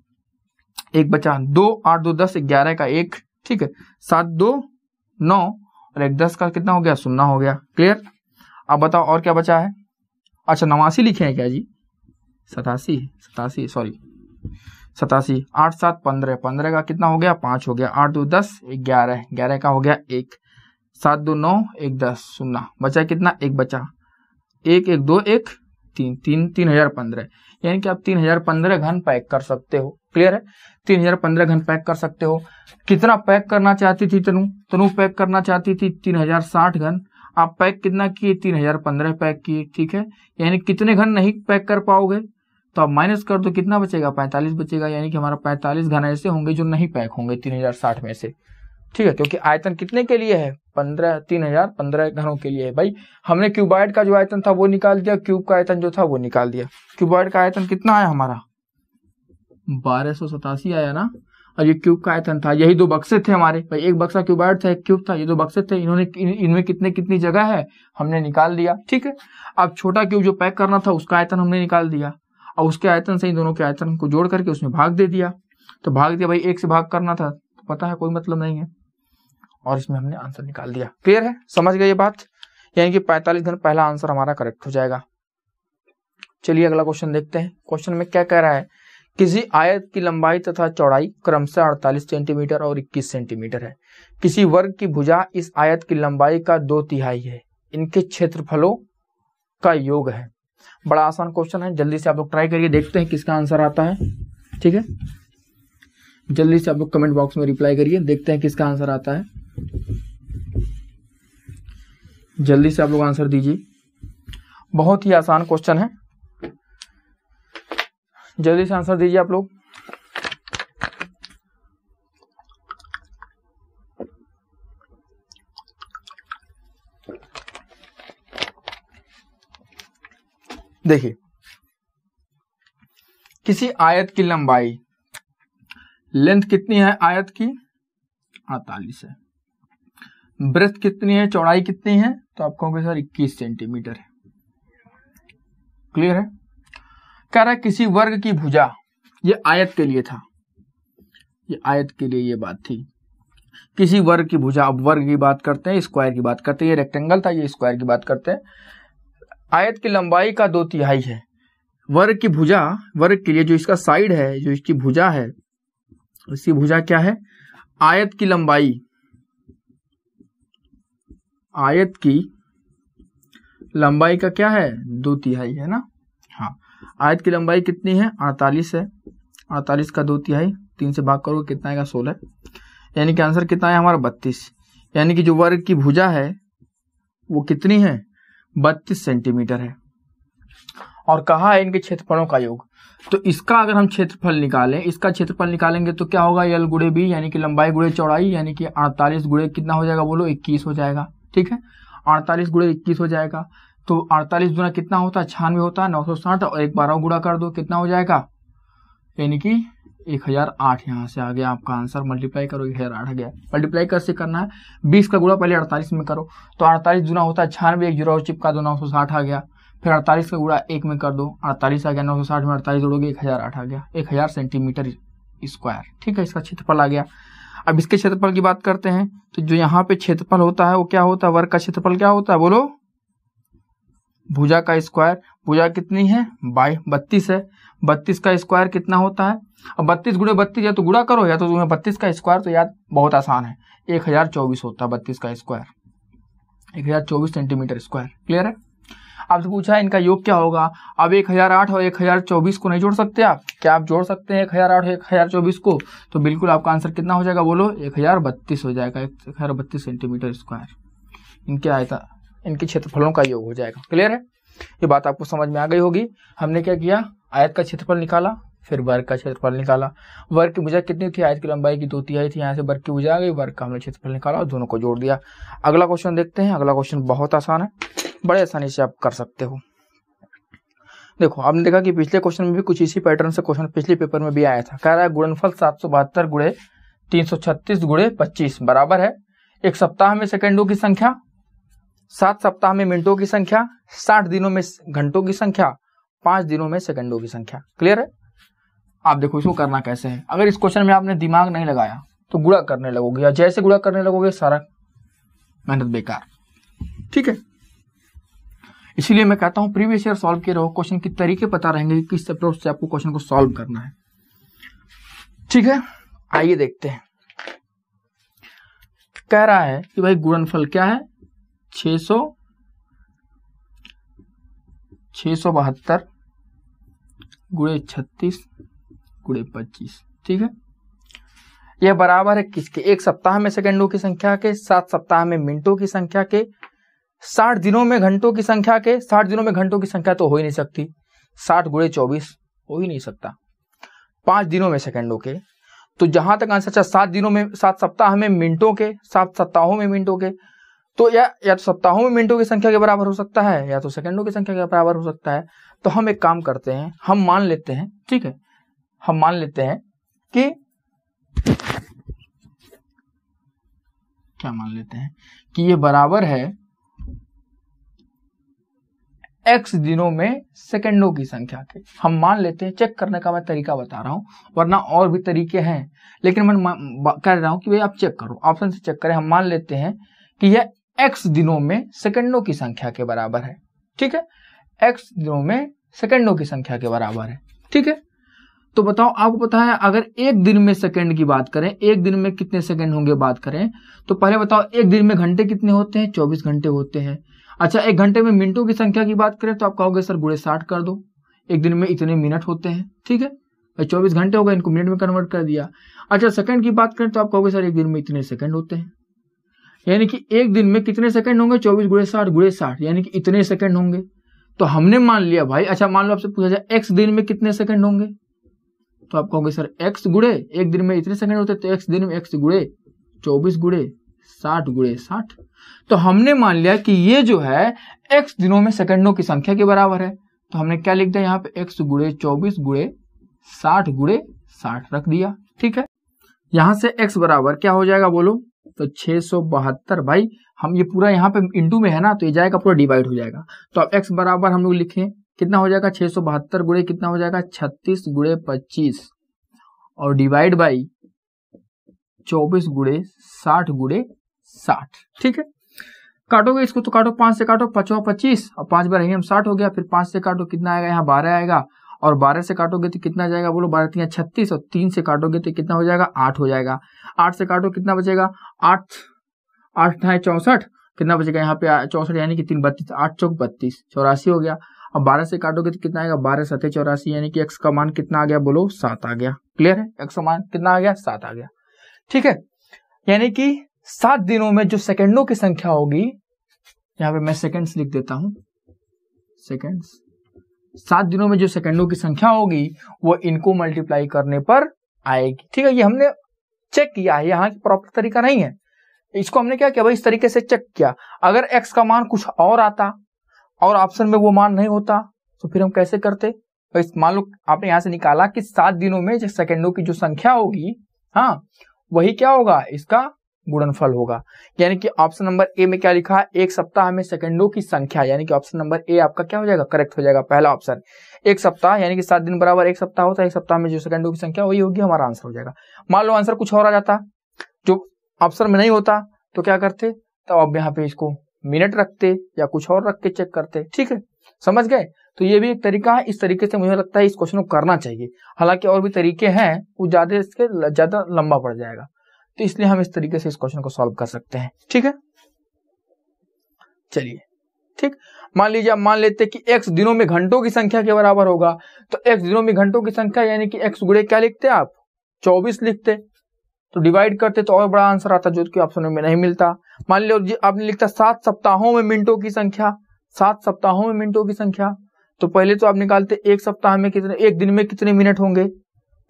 एक बचा दो, आठ दो दस, ग्यारह का एक। ठीक है, सात दो, नौ। और एक दस का कितना हो गया? सुन्ना हो गया। क्लियर अब बताओ, और क्या बचा है? अच्छा नवासी लिखे हैं क्या जी? सतासी सतासी सॉरी सतासी, आठ, सात, पंद्रह। पंद्रह का कितना हो गया? पाँच हो गया। आठ दो दस ग्यारह। ग्यारह का हो गया एक। सात दो नौ, एक दस। सुन्ना। बचा कितना? एक बचा। एक एक, दो, एक, तीन तीन तीन हज़ार पंद्रह। यानी कि आप तीन हज़ार पंद्रह घन पैक कर सकते हो। क्लियर है? तीन हज़ार पंद्रह घन पैक कर सकते हो। कितना पैक करना चाहती थी तनु? तनु पैक करना चाहती थी तीन हज़ार साठ घन। आप पैक कितना किए? तीन हज़ार पंद्रह पैक किए, ठीक है? यानी कितने घन नहीं पैक कर पाओगे? तो आप माइनस कर दो, कितना बचेगा? पैंतालीस बचेगा। यानी कि हमारा पैंतालीस घन ऐसे होंगे जो नहीं पैक होंगे तीन हज़ार साठ में से। ठीक है क्योंकि आयतन कितने के लिए है? पंद्रह तीन हज़ार पंद्रह घरों के लिए है। भाई हमने क्यूबाइड का जो आयतन था वो निकाल दिया क्यूब का आयतन जो था वो निकाल दिया। क्यूबाइड का आयतन कितना आया हमारा? बारह सौ सतासी आया ना? और ये क्यूब का आयतन था यही दो बक्से थे हमारे। भाई एक बक्सा क्यूबाइड था एक क्यूब था ये दो बक्से थे। इन्होंने इन, इनमें कितने कितनी जगह है हमने निकाल दिया ठीक है? अब छोटा क्यूब जो पैक करना था उसका आयतन हमने निकाल दिया। और उसके आयतन से इन दोनों के आयतन को जोड़ करके उसमें भाग दे दिया। तो भाग दिया भाई एक से भाग करना था तो पता है कोई मतलब नहीं है। और इसमें हमने आंसर निकाल दिया। क्लियर है? समझ गए ये बात? यानी कि पैंतालीस घन पहला आंसर हमारा करेक्ट हो जाएगा। चलिए अगला क्वेश्चन देखते हैं। क्वेश्चन में क्या कह रहा है? किसी आयत की लंबाई तथा चौड़ाई क्रमशः 48 सेंटीमीटर और 21 सेंटीमीटर है। किसी वर्ग की भुजा इस आयत की लंबाई का दो तिहाई है। इनके क्षेत्रफलों का योग है। बड़ा आसान क्वेश्चन है। जल्दी से आप लोग ट्राई करिए, देखते हैं किसका आंसर आता है। ठीक है? जल्दी से आप लोग कमेंट बॉक्स में रिप्लाई करिए, देखते हैं किसका आंसर आता है। जल्दी से आप लोग आंसर दीजिए। बहुत ही आसान क्वेश्चन है। जल्दी से आंसर दीजिए आप लोग। देखिए, किसी आयत की लंबाई, लेंथ कितनी है आयत की? अड़तालीस है। ब्रेथ कितनी है, चौड़ाई कितनी है तो आप कहोगे सर 21 सेंटीमीटर है। क्लियर है? कह रहा है किसी वर्ग की भुजा, ये आयत के लिए था। ये आयत के लिए ये बात थी। किसी वर्ग की भुजा, अब वर्ग की बात करते हैं, स्क्वायर की बात करते हैं, ये रेक्टेंगल था, ये स्क्वायर की बात करते हैं। आयत की लंबाई का दो तिहाई है। वर्ग की भुजा, वर्ग के लिए जो इसका साइड है, जो इसकी भुजा है इसकी भुजा क्या है? आयत की लंबाई। आयत की लंबाई का क्या है? दो तिहाई, है ना? हाँ। आयत की लंबाई कितनी है? अड़तालीस है। अड़तालीस का दो तिहाई, तीन से भाग करोगे कितना आएगा? सोलह। यानी कि आंसर कितना है हमारा? बत्तीस। यानी कि जो वर्ग की भुजा है, वो कितनी है? बत्तीस सेंटीमीटर है। और कहा है इनके क्षेत्रफलों का योग? तो इसका अगर हम क्षेत्रफल निकालें, इसका क्षेत्रफल निकालेंगे तो क्या होगा? यल गुड़े बी, यानी कि लंबाई गुड़े चौड़ाई, यानी कि अड़तालीस गुड़े कितना हो जाएगा बोलो? इक्कीस हो जाएगा। ठीक है? अड़तालीस गुड़े इक्कीस हो जाएगा। तो अड़तालीस गुना कितना होता? है छियानवे होता है नौ सौ साठ, और एक बारह गुड़ा कर दो, कितना हो जाएगा? यानी कि एक हज़ार आठ। यहाँ से आ गया आपका आंसर मल्टीप्लाई करो, एक हज़ार आठ आ गया। मल्टीप्लाई कैसे करना है? बीस का गुड़ा पहले अड़तालीस में करो। तो अड़तालीस गुना होता है छियानवे एक ज़ीरो चिपका दो, नौ सौ साठ आ गया। फिर अड़तालीस का गुड़ा एक में कर दो, अड़तालीस आ गया, नौ सौ साठ में अड़तालीस जोड़ोगे, एक हज़ार आठ आ गया। एक हज़ार सेंटीमीटर स्क्वायर। ठीक है, इसका क्षेत्रफल आ गया। अब इसके क्षेत्रफल की बात करते हैं तो जो यहाँ पे क्षेत्रफल होता है, वो क्या होता है? वर्ग का क्षेत्रफल क्या होता है? बोलो। भुजा का स्क्वायर पूजा कितनी है? बाई बत्तीस है। बत्तीस का स्क्वायर कितना होता है? अब बत्तीस गुड़े बत्तीस, या तो गुड़ा करो, या तो तुम्हें बत्तीस का स्क्वायर तो याद बहुत आसान है। एक हज़ार चौबीस होता है बत्तीस का स्क्वायर एक हज़ार चौबीस सेंटीमीटर स्क्वायर क्लियर है? आपसे पूछा इनका योग क्या होगा? अब एक हज़ार आठ और एक हज़ार चौबीस को नहीं जोड़ सकते आप। क्या आप जोड़ सकते हैं एक हज़ार आठ और एक हज़ार चौबीस को? तो बिल्कुल आपका आंसर कितना हो जाएगा बोलो? एक हज़ार बत्तीस हो जाएगा, एक हज़ार बत्तीस सेंटीमीटर स्क्वायर। इनके आयता, इनके क्षेत्रफलों का योग हो जाएगा। क्लियर है? ये बात आपको समझ में आ गई होगी। हमने क्या किया? आयत का क्षेत्रफल निकाला, फिर वर्ग का क्षेत्रफल निकाला। वर्ग की भुजा कितनी थी? आयत की लंबाई की दो तिहाई थी, यहाँ से वर्ग की भुजा आ गई, वर्ग का हमने क्षेत्रफल निकाला और दोनों को जोड़ दिया। अगला क्वेश्चन देखते हैं। अगला क्वेश्चन बहुत आसान है। बड़े आसानी से आप कर सकते हो। देखो, आपने देखा कि पिछले क्वेश्चन में भी कुछ इसी पैटर्न से क्वेश्चन पिछले पेपर में भी आया था। कह रहा है, गुणनफल सात सौ बहत्तर गुड़े तीन सौ छत्तीस गुड़े पच्चीस, बराबर है। एक सप्ताह में सेकेंडों की संख्या, सात सप्ताह में मिनटों की संख्या, साठ दिनों में घंटों की संख्या, पाँच दिनों में सेकंडों की संख्या। क्लियर है? आप देखो, इसको करना कैसे है? अगर इस क्वेश्चन में आपने दिमाग नहीं लगाया तो गुड़ा करने लगोगे, या जैसे गुड़ा करने लगोगे, सारा मेहनत बेकार। ठीक है? इसीलिए मैं कहता हूँ प्रीवियस ईयर सॉल्व किए रहो क्वेश्चन के तरीके पता रहेंगे कि किस अप्रोच से आपको क्वेश्चन को सॉल्व करना है। ठीक है? आइए देखते हैं। कह रहा है कि भाई गुणनफल क्या है? छ सौ छ सौ बहत्तर गुड़े छत्तीस गुड़े पच्चीस। ठीक है? यह बराबर है किसके? एक सप्ताह में सेकंडों की संख्या के, सात सप्ताह में मिनटों की संख्या के साठ दिनों में घंटों की संख्या के, साठ दिनों में घंटों की संख्या तो हो ही नहीं सकती। साठ गुड़े चौबीस हो ही नहीं सकता। पाँच दिनों में सेकंडों के। तो जहाँ तक आंसर अच्छा सात दिनों में, सात सप्ताह में मिनटों के, सात सप्ताहों में मिनटों के तो या या तो सप्ताहों में मिनटों की संख्या के बराबर हो सकता है, या तो सेकंडों की संख्या के बराबर हो सकता है। तो हम एक काम करते हैं, हम मान लेते हैं, ठीक है? हम मान लेते हैं कि, क्या मान लेते हैं कि ये बराबर है एक्स दिनों में सेकंडों की संख्या के। हम मान लेते हैं चेक करने का मैं तरीका बता रहा हूँ, वरना और भी तरीके हैं। लेकिन मैं कह रहा हूँ कि भाई आप चेक करो ऑप्शन से चेक करें। हम मान लेते हैं कि यह एक्स दिनों में सेकंडों की संख्या के बराबर है। ठीक है? एक्स दिनों में सेकंडों की संख्या के बराबर है। ठीक है? तो बताओ, आपको पता है, अगर एक दिन में सेकंड की बात करें, एक दिन में कितने सेकंड होंगे बात करें तो पहले बताओ, एक दिन में घंटे कितने होते हैं? चौबीस घंटे होते हैं। अच्छा एक घंटे में मिनटों की संख्या की बात करें तो आप कहोगे, सर, गुड़े साठ कर दो। एक दिन में इतने मिनट होते हैं, ठीक है? भाई, चौबीस घंटे हो गए, इनको मिनट में कन्वर्ट कर दिया। अच्छा सेकंड की बात करें तो आप कहोगे, सर, एक दिन में इतने सेकंड होते हैं। यानी कि एक दिन में कितने सेकंड होंगे? चौबीस गुड़े साठ गुड़े साठ। यानी कि इतने सेकंड होंगे। तो हमने मान लिया, भाई अच्छा मान लो आपसे पूछा जाए एक्स दिन में कितने सेकंड होंगे? तो आप कहोगे, सर एक्स गुड़े, एक दिन में इतने सेकंड होते तो एक्स दिन में एक्स गुड़े, चौबीस गुड़े साठ गुड़े साठ। तो हमने मान लिया कि ये जो है एक्स दिनों में सेकंडों की संख्या के बराबर है। तो हमने क्या लिख दिया यहाँ पे? एक्स गुड़े चौबीस गुड़े साठ गुड़े साठ रख दिया, ठीक है? यहाँ से एक्स बराबर क्या हो जाएगा बोलो? तो छह सौ बहत्तर। भाई, हम ये पूरा यहाँ पे इंटू में है ना तो ये जाएगा पूरा डिवाइड हो जाएगा। तो अब एक्स बराबर हम लोग लिखें, कितना हो जाएगा? छह सौ बहत्तर गुड़े कितना हो जाएगा? छत्तीस गुड़े पच्चीस। और डिवाइड बाई चौबीस गुड़े साठ गुड़े साठ, ठीक है? काटोगे इसको तो काटो, पाँच से काटो, पचवा पच्चीस, और पाँच बार हम साठ हो गया, फिर पाँच से काटो, कितना आएगा? यहाँ बारह आएगा, और बारह से काटोगे तो कितना जाएगा बोलो? बारह तीन छत्तीस, और तीन से काटोगे तो कितना हो जाएगा? आठ हो जाएगा। आठ से काटो, कितना बचेगा? आठ आठ है चौसठ, कितना बचेगा? यहाँ पे चौसठ यानी कि तीन बत्तीस, आठ चौक बत्तीस, चौरासी हो गया। अब बारह से काटोगे तो कितना आएगा? बारह सतह चौरासी, यानी कि एक्स का मान कितना आ गया बोलो? सात आ गया। क्लियर है? एक्स का मान कितना आ गया? सात आ गया। ठीक है? यानी कि सात दिनों में जो सेकेंडों की संख्या होगी, यहाँ पे मैं सेकेंड्स लिख देता हूँ। सेकंड्स सात दिनों में जो सेकेंडों की संख्या होगी, वो इनको मल्टीप्लाई करने पर आएगी। ठीक है, ये हमने चेक किया है, यहाँ प्रॉपर तरीका नहीं है। इसको हमने क्या किया? भाई, इस तरीके से चेक किया। अगर एक्स का मान कुछ और आता, और ऑप्शन में वो मान नहीं होता तो फिर हम कैसे करते? मान लो आपने यहाँ से निकाला कि सात दिनों में सेकेंडों की जो संख्या होगी हाँ वही क्या होगा? इसका गुणनफल होगा। यानी कि ऑप्शन नंबर ए में क्या लिखा है? एक सप्ताह में सेकंडों की संख्या, यानी कि ऑप्शन नंबर ए आपका क्या हो जाएगा? करेक्ट हो जाएगा पहला ऑप्शन एक सप्ताह, यानी कि सात दिन बराबर एक सप्ताह होता है, एक सप्ताह में जो सेकंडों की संख्या, वही होगी, हमारा आंसर हो जाएगा। मान लो आंसर कुछ और आ जाता। जो ऑप्शन में नहीं होता तो क्या करते? तो अब यहाँ पे इसको मिनट रखते या कुछ और रख के चेक करते। ठीक है? समझ गए? तो ये भी एक तरीका है। इस तरीके से मुझे लगता है इस क्वेश्चन को करना चाहिए। हालाँकि और भी तरीके हैं वो ज़्यादा इसके ज़्यादा लंबा पड़ जाएगा। तो इसलिए हम इस तरीके से इस क्वेश्चन को सॉल्व कर सकते हैं। ठीक है? चलिए, ठीक? मान लीजिए आप मान लेते कि x दिनों में घंटों की संख्या के बराबर होगा तो x दिनों में घंटों की संख्या यानी कि x गुड़े क्या लिखते आप? 24 लिखते। तो डिवाइड करते तो और बड़ा आंसर आता जो कि ऑप्शन में नहीं मिलता। मान लो आपने लिखता सात सप्ताहों में मिनटों की संख्या, सात सप्ताहों में मिनटों की संख्या। तो पहले तो आप निकालते, एक सप्ताह में कितने, एक दिन में कितने मिनट होंगे?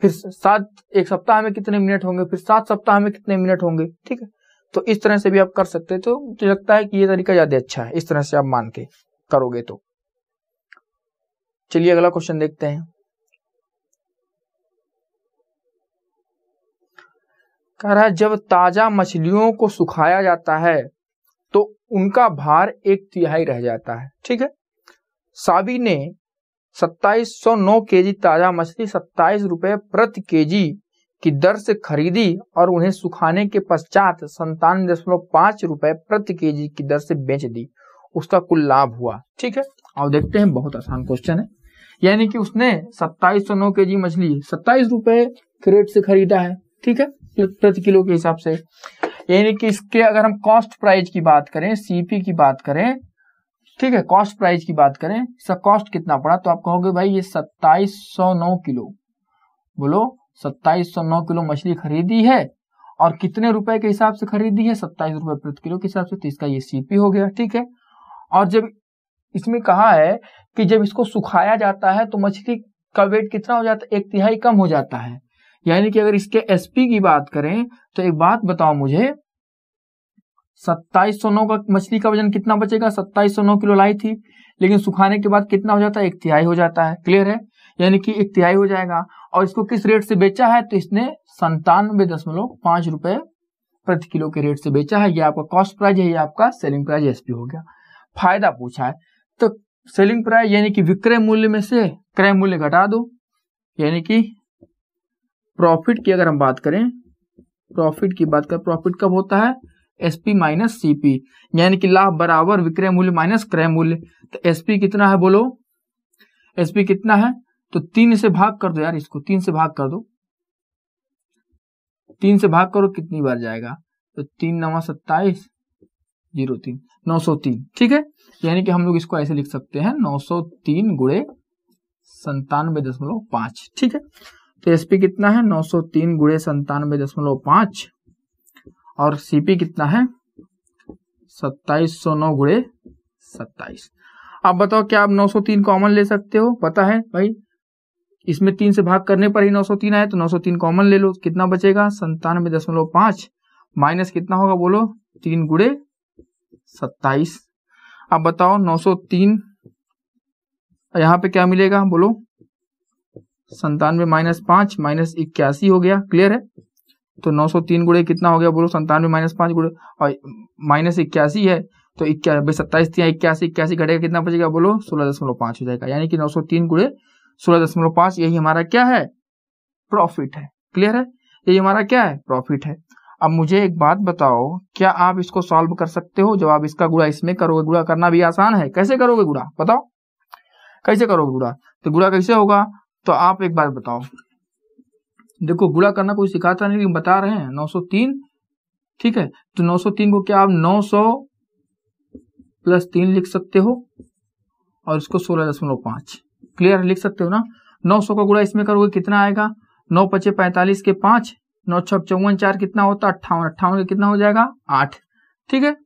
फिर सात, एक सप्ताह में कितने मिनट होंगे? फिर सात सप्ताह में कितने मिनट होंगे? ठीक है? तो इस तरह से भी आप कर सकते तो मुझे लगता है कि ये तरीका ज़्यादा अच्छा है, इस तरह से आप मान के करोगे तो। चलिए, अगला क्वेश्चन देखते हैं। कह रहा है, जब ताज़ा मछलियों को सुखाया जाता है तो उनका भार एक तिहाई रह जाता है। ठीक है? साबी ने 2709 केजी ताज़ा मछली सत्ताईस रुपए प्रति केजी की दर से खरीदी और उन्हें सुखाने के पश्चात संतानवे दशमलव पाँच रुपए प्रति केजी की दर से बेच दी। उसका कुल लाभ हुआ। ठीक है? और देखते हैं, बहुत आसान क्वेश्चन है। यानी कि उसने सत्ताईस सौ नौ के जी मछली सत्ताईस रुपए के रेट से खरीदा है। ठीक है? प्रति किलो के हिसाब से। यानी कि इसके अगर हम कॉस्ट प्राइस की बात करें सीपी की बात करें ठीक है कॉस्ट प्राइस की बात करें, इसका कॉस्ट कितना पड़ा तो आप कहोगे भाई ये सत्ताईस सौ नौ किलो। बोलो, सत्ताईस सौ नौ किलो मछली खरीदी है और कितने रुपए के हिसाब से खरीदी है? सत्ताईस रुपए प्रति किलो के हिसाब से तो इसका ये सीपी हो गया, ठीक है। और जब इसमें कहा है कि जब इसको सुखाया जाता है तो मछली का वेट कितना हो जाता है? एक तिहाई कम हो जाता है। यानी कि अगर इसके एसपी की बात करें तो एक बात बताओ मुझे सत्ताईस सौ नौ का मछली का वज़न कितना बचेगा? सत्ताईस सौ नौ किलो लाई थी, लेकिन सुखाने के बाद कितना हो जाता है? एक तिहाई हो जाता है। क्लियर है? यानी कि एक तिहाई हो जाएगा। और इसको किस रेट से बेचा है? तो इसने संतानवे दशमलव पाँच रुपए प्रति किलो के रेट से बेचा है। ये आपका कॉस्ट प्राइस है, ये आपका सेलिंग प्राइस एसपी हो गया। फ़ायदा पूछा है। तो सेलिंग प्राइस यानी कि विक्रय मूल्य में से क्रय मूल्य घटा दो। यानी कि प्रॉफिट की अगर हम बात करें प्रॉफिट की बात करें प्रॉफिट कब होता है? एसपी माइनस सीपी यानी कि लाभ बराबर विक्रय मूल्य माइनस क्रय मूल्य। तो एसपी कितना है बोलो? एसपी कितना है? तो तीन से भाग कर दो यार इसको, तीन से भाग कर दो। तीन से भाग करो, कितनी बार जाएगा? तो तीन नवा सत्ताईस, ज़ीरो तीन, नौ सौ तीन, ठीक है? यानी कि हम लोग इसको ऐसे लिख सकते हैं, नौ सौ तीन गुड़े संतानवे दशमलव पाँच, ठीक है? तो एसपी कितना है? नौ सौ तीन गुड़े संतानवे दशमलव पाँच और सीपी कितना है? सत्ताईस सौ नौ गुड़े सत्ताईस। आप बताओ, क्या आप नौ सौ तीन कॉमन ले सकते हो? पता है भाई? इसमें तीन से भाग करने पर ही नौ सौ तीन आए तो नौ सौ तीन कॉमन ले लो। कितना बचेगा? संतानवे दशमलव पाँच। माइनस कितना होगा बोलो? तीन गुड़े सत्ताईस। अब बताओ, नौ सौ तीन यहाँ पे क्या मिलेगा बोलो? संतानवे माइनस पाँच माइनस इक्यासी हो गया। क्लियर है? तो नौ सौ तीन गुड़े कितना हो गया बोलो? संतानवे माइनस पाँच गुड़े, और माइनस इक्यासी है तो इक्या सत्ताईस तीन, इक्यासी इक्यासी घटेगा कितना बचेगा बोलो? सोलह दशमलव पाँच हो जाएगा। यानी कि नौ सौ तीन गुड़े सोलह दशमलव पाँच, यही हमारा क्या है? प्रॉफिट है। क्लियर है? यही हमारा क्या है? प्रॉफिट है। अब मुझे एक बात बताओ, क्या आप इसको सॉल्व कर सकते हो? जब आप इसका गुड़ा इसमें करोगे, गुड़ा करना भी आसान है। कैसे करोगे गुड़ा? बताओ। कैसे करोगे गुड़ा? तो गुड़ा कैसे होगा? तो आप एक बात बताओ। देखो गुड़ा करना कोई सिखाता नहीं, लेकिन बता रहे हैं 903 ठीक है? तो 903 को क्या आप 900 प्लस तीन लिख सकते हो, और इसको सोलह दशमलव पाँच। क्लियर? लिख सकते हो ना? नौ सौ का गुड़ा इसमें करोगे, कितना आएगा? नौ पचे पैंतालीस के पाँच, नौ छप चौवन चार कितना होता? अट्ठावन। अट्ठावन कितना हो जाएगा? आठ। ठीक है?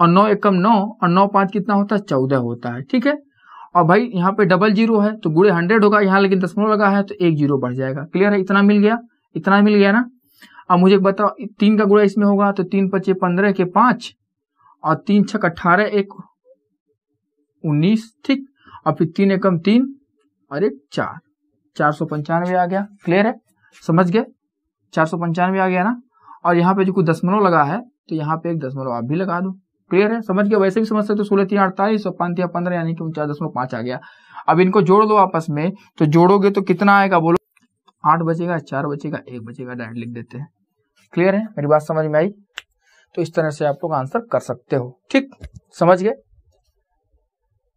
और नौ एकम नौ, और नौ पाँच कितना होता? है चौदह होता है, ठीक है? और भाई यहाँ पे डबल ज़ीरो है तो गुड़े हंड्रेड होगा, यहाँ लेकिन दशमलव लगा है तो एक ज़ीरो बढ़ जाएगा। क्लियर है? इतना मिल गया? इतना मिल गया ना? अब मुझे बताओ तीन का गुड़ा इसमें होगा तो तीन पच्चे पंद्रह के पाँच, और तीन छक अट्ठारह एक उन्नीस, ठीक? और फिर तीन एकम तीन, और एक चार। चार सौ पंचानवे आ गया। क्लियर है? समझ गए? चार सौ पंचानवे आ गया ना? और यहाँ पे जो कुछ दशमलव लगा है तो यहाँ पे एक दशमलव आप भी लगा दो। क्लियर है? समझ गया? वैसे भी समझ सकते हो, सोलह तीन अड़तालीस और पाँच पंद्रह, यानी कि उनचास दशमलव पाँच आ गया। अब इनको जोड़ दो आपस में। तो जोड़ोगे तो कितना आएगा? बोलो। आठ बचेगा, चार बचेगा, एक बचेगा, डायरेक्ट लिख देते हैं। क्लियर है? मेरी बात समझ में आई? तो इस तरह से आप लोग आंसर कर सकते हो। ठीक? समझ गए?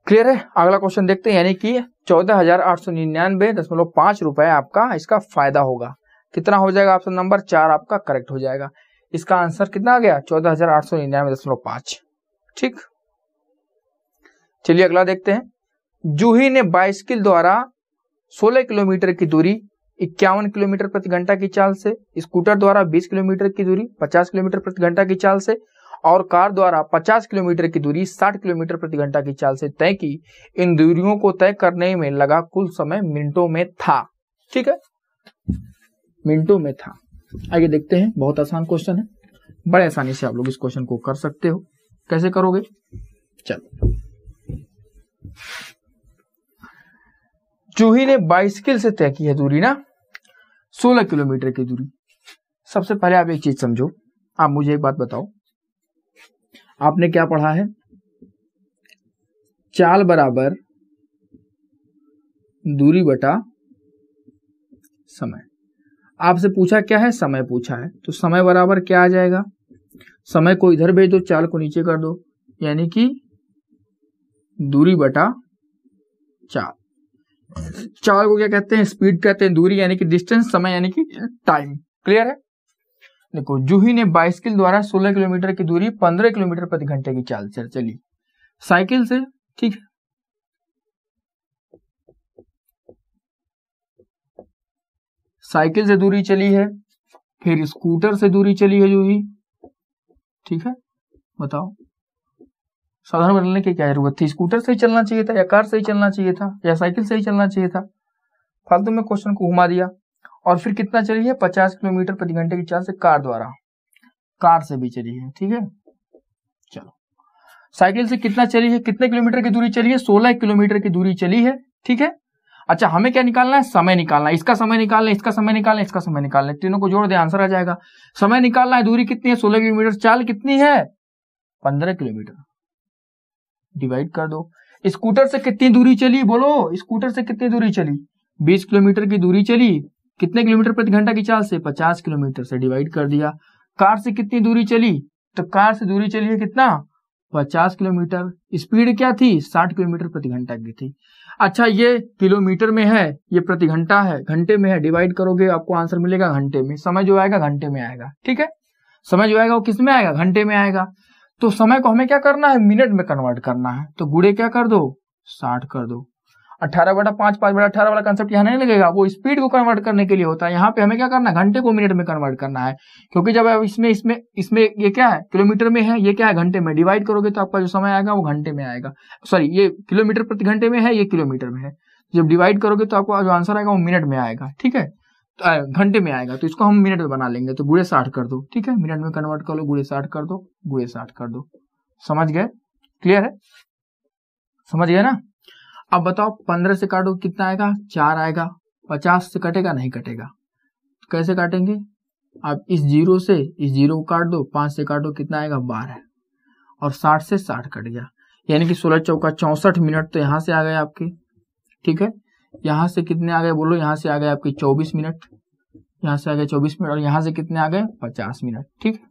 क्लियर है? अगला क्वेश्चन देखते हैं। यानी कि चौदह हज़ार आठ सौ निन्यानवे दशमलव पाँच रुपए आपका इसका फ़ायदा होगा। कितना हो जाएगा ऑप्शन नंबर? चार आपका करेक्ट हो जाएगा। इसका आंसर कितना आ गया? चौदह हज़ार आठ सौ निन्यानवे दशमलव पाँच। ठीक? चलिए अगला देखते हैं। जूही ने बाइसिकल द्वारा 16 किलोमीटर की दूरी, इक्यावन किलोमीटर प्रति घंटा की चाल से, स्कूटर द्वारा 20 किलोमीटर की दूरी 50 किलोमीटर प्रति घंटा की चाल से और कार द्वारा 50 किलोमीटर की दूरी 60 किलोमीटर प्रति घंटा की चाल से तय की। इन दूरियों को तय करने में लगा कुल समय मिनटों में था। ठीक है? मिनटों में था। आगे देखते हैं। बहुत आसान क्वेश्चन है। बड़े आसानी से आप लोग इस क्वेश्चन को कर सकते हो। कैसे करोगे? चलो। जूही ने बाइसिकल से तय की है दूरी ना? 16 किलोमीटर की दूरी। सबसे पहले आप एक चीज़ समझो। आप मुझे एक बात बताओ। आपने क्या पढ़ा है? चाल बराबर दूरी बटा समय। आपसे पूछा क्या है? समय पूछा है। तो समय बराबर क्या आ जाएगा? समय को इधर भेज दो, चाल को नीचे कर दो। यानी कि दूरी बटा चाल। चाल को क्या कहते हैं? स्पीड कहते हैं दूरी, यानी कि डिस्टेंस समय, यानी कि टाइम क्लियर है? देखो, जूही ने बाइसिकल द्वारा 16 किलोमीटर की दूरी 15 किलोमीटर प्रति घंटे की चाल से चली। साइकिल से, ठीक है? साइकिल से दूरी चली है, फिर स्कूटर से दूरी चली है जूही। ठीक है? बताओ। साधारण बदलने की क्या ज़रूरत थी? स्कूटर से ही चलना चाहिए था या कार से ही चलना चाहिए था या साइकिल से ही चलना चाहिए था? फालतू में क्वेश्चन को घुमा दिया। और फिर कितना चली है? पचास किलोमीटर प्रति घंटे की चाल से कार द्वारा। कार से भी चली है, ठीक है? चलो। साइकिल से कितना चली है? कितने किलोमीटर की दूरी चली है? सोलह किलोमीटर की दूरी चली है, ठीक है? अच्छा हमें क्या निकालना है? समय निकालना है। इसका समय निकालना है, इसका समय निकालना है, इसका समय निकालना है। तीनों को जोड़ दे, आंसर आ जाएगा। समय निकालना है, दूरी कितनी है? सोलह किलोमीटर। चाल कितनी है? पंद्रह किलोमीटर। डिवाइड कर दो। स्कूटर से कितनी दूरी चली? बोलो, स्कूटर से कितनी दूरी चली? बीस किलोमीटर की दूरी चली। कितने किलोमीटर प्रति घंटा की चाल से? पचास किलोमीटर से। डिवाइड कर दिया। कार से कितनी दूरी चली? तो कार से दूरी चली है कितना? पचास किलोमीटर। स्पीड क्या थी? साठ किलोमीटर प्रति घंटा की थी। अच्छा ये किलोमीटर में है, ये प्रति घंटा है, घंटे में है डिवाइड करोगे आपको आंसर मिलेगा घंटे में, समय जो आएगा घंटे में आएगा, ठीक है? समय जो आएगा वो किसमें आएगा? घंटे में आएगा। तो समय को हमें क्या करना है? मिनट में कन्वर्ट करना है। तो गुड़े क्या कर दो? साठ कर दो। अट्ठारह बटा पाँच पाँच बटा अठारह वाला कंसेप्ट यहाँ नहीं लगेगा। वो स्पीड को कन्वर्ट करने के लिए होता है। यहाँ पे हमें क्या करना है? घंटे को मिनट में कन्वर्ट करना है। क्योंकि जब इसमें इसमें इसमें ये क्या है? किलोमीटर में है, ये क्या है? घंटे में। डिवाइड करोगे तो आपका जो समय आएगा वो घंटे में आएगा। सॉरी ये किलोमीटर प्रति घंटे में है, ये किलोमीटर में है। जब डिवाइड करोगे तो आपको जो आंसर आएगा वो मिनट में आएगा। ठीक है? तो घंटे में आएगा। तो इसको हम मिनट में बना लेंगे। तो गुड़े साठ कर दो। ठीक है? मिनट में कन्वर्ट कर लो गुड़े साठ कर दो गुड़े साठ कर दो। समझ गए? क्लियर है? समझ गए ना? अब बताओ, पंद्रह से काटो, कितना आएगा? चार आएगा। पचास से कटेगा, नहीं कटेगा। कैसे काटेंगे? आप इस ज़ीरो से, इस ज़ीरो को काट दो, पाँच से काटो, कितना आएगा? बारह और साठ से साठ कट गया। यानी कि सोलह चौका चौसठ मिनट तो यहाँ से आ गए आपके। ठीक है? यहाँ से कितने आ गए बोलो? यहाँ से आ गए आपके चौबीस मिनट। यहाँ से आ गए चौबीस मिनट और यहाँ से कितने आ गए? पचास मिनट। ठीक है?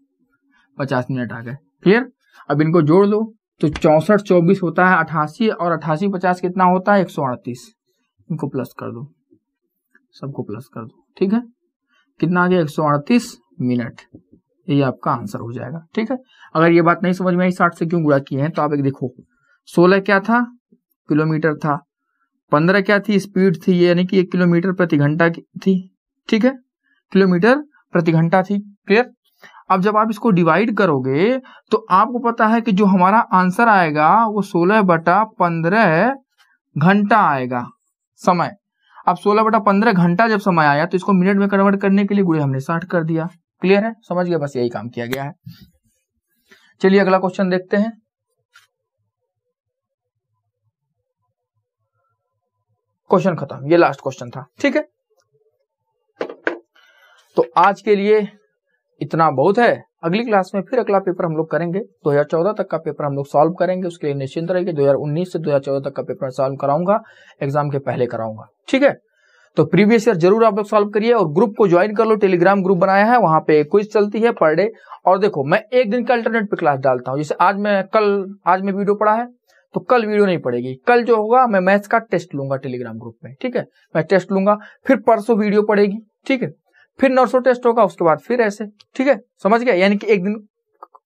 पचास मिनट आ गए। क्लियर? अब इनको जोड़ लो तो चौसठ, चौबीस होता है अठासी और अठासी पचास कितना होता है? एक सौ अड़तीस। इनको प्लस कर दो। सबको प्लस कर दो। ठीक है? कितना आ गया? एक सौ अड़तीस मिनट। ये आपका आंसर हो जाएगा। ठीक है? अगर ये बात नहीं समझ में आई साठ से क्यों गुड़ा किए हैं तो आप एक देखो। सोलह क्या था? किलोमीटर था। पंद्रह क्या थी? स्पीड थी। यानी कि एक किलोमीटर प्रति घंटा थी। ठीक है? किलोमीटर प्रति घंटा थी। क्लियर? अब जब आप इसको डिवाइड करोगे तो आपको पता है कि जो हमारा आंसर आएगा, वो सोलह बटा पंद्रह घंटा आएगा, समय। अब सोलह बटा पंद्रह घंटा जब समय आया तो इसको मिनट में कन्वर्ट करने के लिए गुड़े हमने साठ कर दिया। क्लियर है? समझ गया बस यही काम किया गया है। चलिए अगला क्वेश्चन देखते हैं। क्वेश्चन खत्म। ये लास्ट क्वेश्चन था। ठीक है? तो आज के लिए इतना बहुत है, अगली क्लास में फिर अगला पेपर हम लोग करेंगे। 2014 तक का पेपर हम लोग सॉल्व करेंगे, उसके लिए निश्चिंत रहिए 2019 से 2014 तक का पेपर सॉल्व कराऊँगा एग्ज़ाम के पहले कराऊँगा। ठीक है? तो प्रीवियस ईयर ज़रूर आप लोग सॉल्व करिए और ग्रुप को ज्वाइन कर लो टेलीग्राम ग्रुप बनाया है, वहाँ पे क्विज चलती है पर डे और देखो, मैं एक दिन का अल्टरनेट पे क्लास डालता हूँ, जैसे आज मैं कल, आज मैं वीडियो पढ़ा है तो कल वीडियो नहीं पड़ेगी कल जो होगा, मैं मैथ्स का टेस्ट लूँगा टेलीग्राम ग्रुप में, ठीक है? मैं टेस्ट लूँगा, फिर परसों वीडियो पड़ेगी ठीक है? फिर नर्सों टेस्ट होगा, उसके बाद फिर ऐसे। ठीक है? समझ गया? यानी कि एक दिन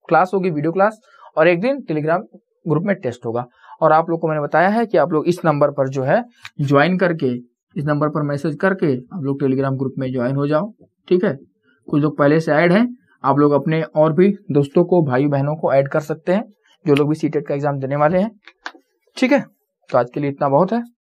क्लास होगी वीडियो क्लास और एक दिन टेलीग्राम ग्रुप में टेस्ट होगा। और आप लोग को मैंने बताया है कि आप लोग इस नंबर पर जो है ज्वाइन करके, इस नंबर पर मैसेज करके आप लोग टेलीग्राम ग्रुप में ज्वाइन हो जाओ। ठीक है? कुछ लोग पहले से ऐड हैं। आप लोग अपने और भी दोस्तों को भाई बहनों को ऐड कर सकते हैं, जो लोग भी सीटेट का एग्ज़ाम देने वाले हैं। ठीक है? तो आज के लिए इतना बहुत है।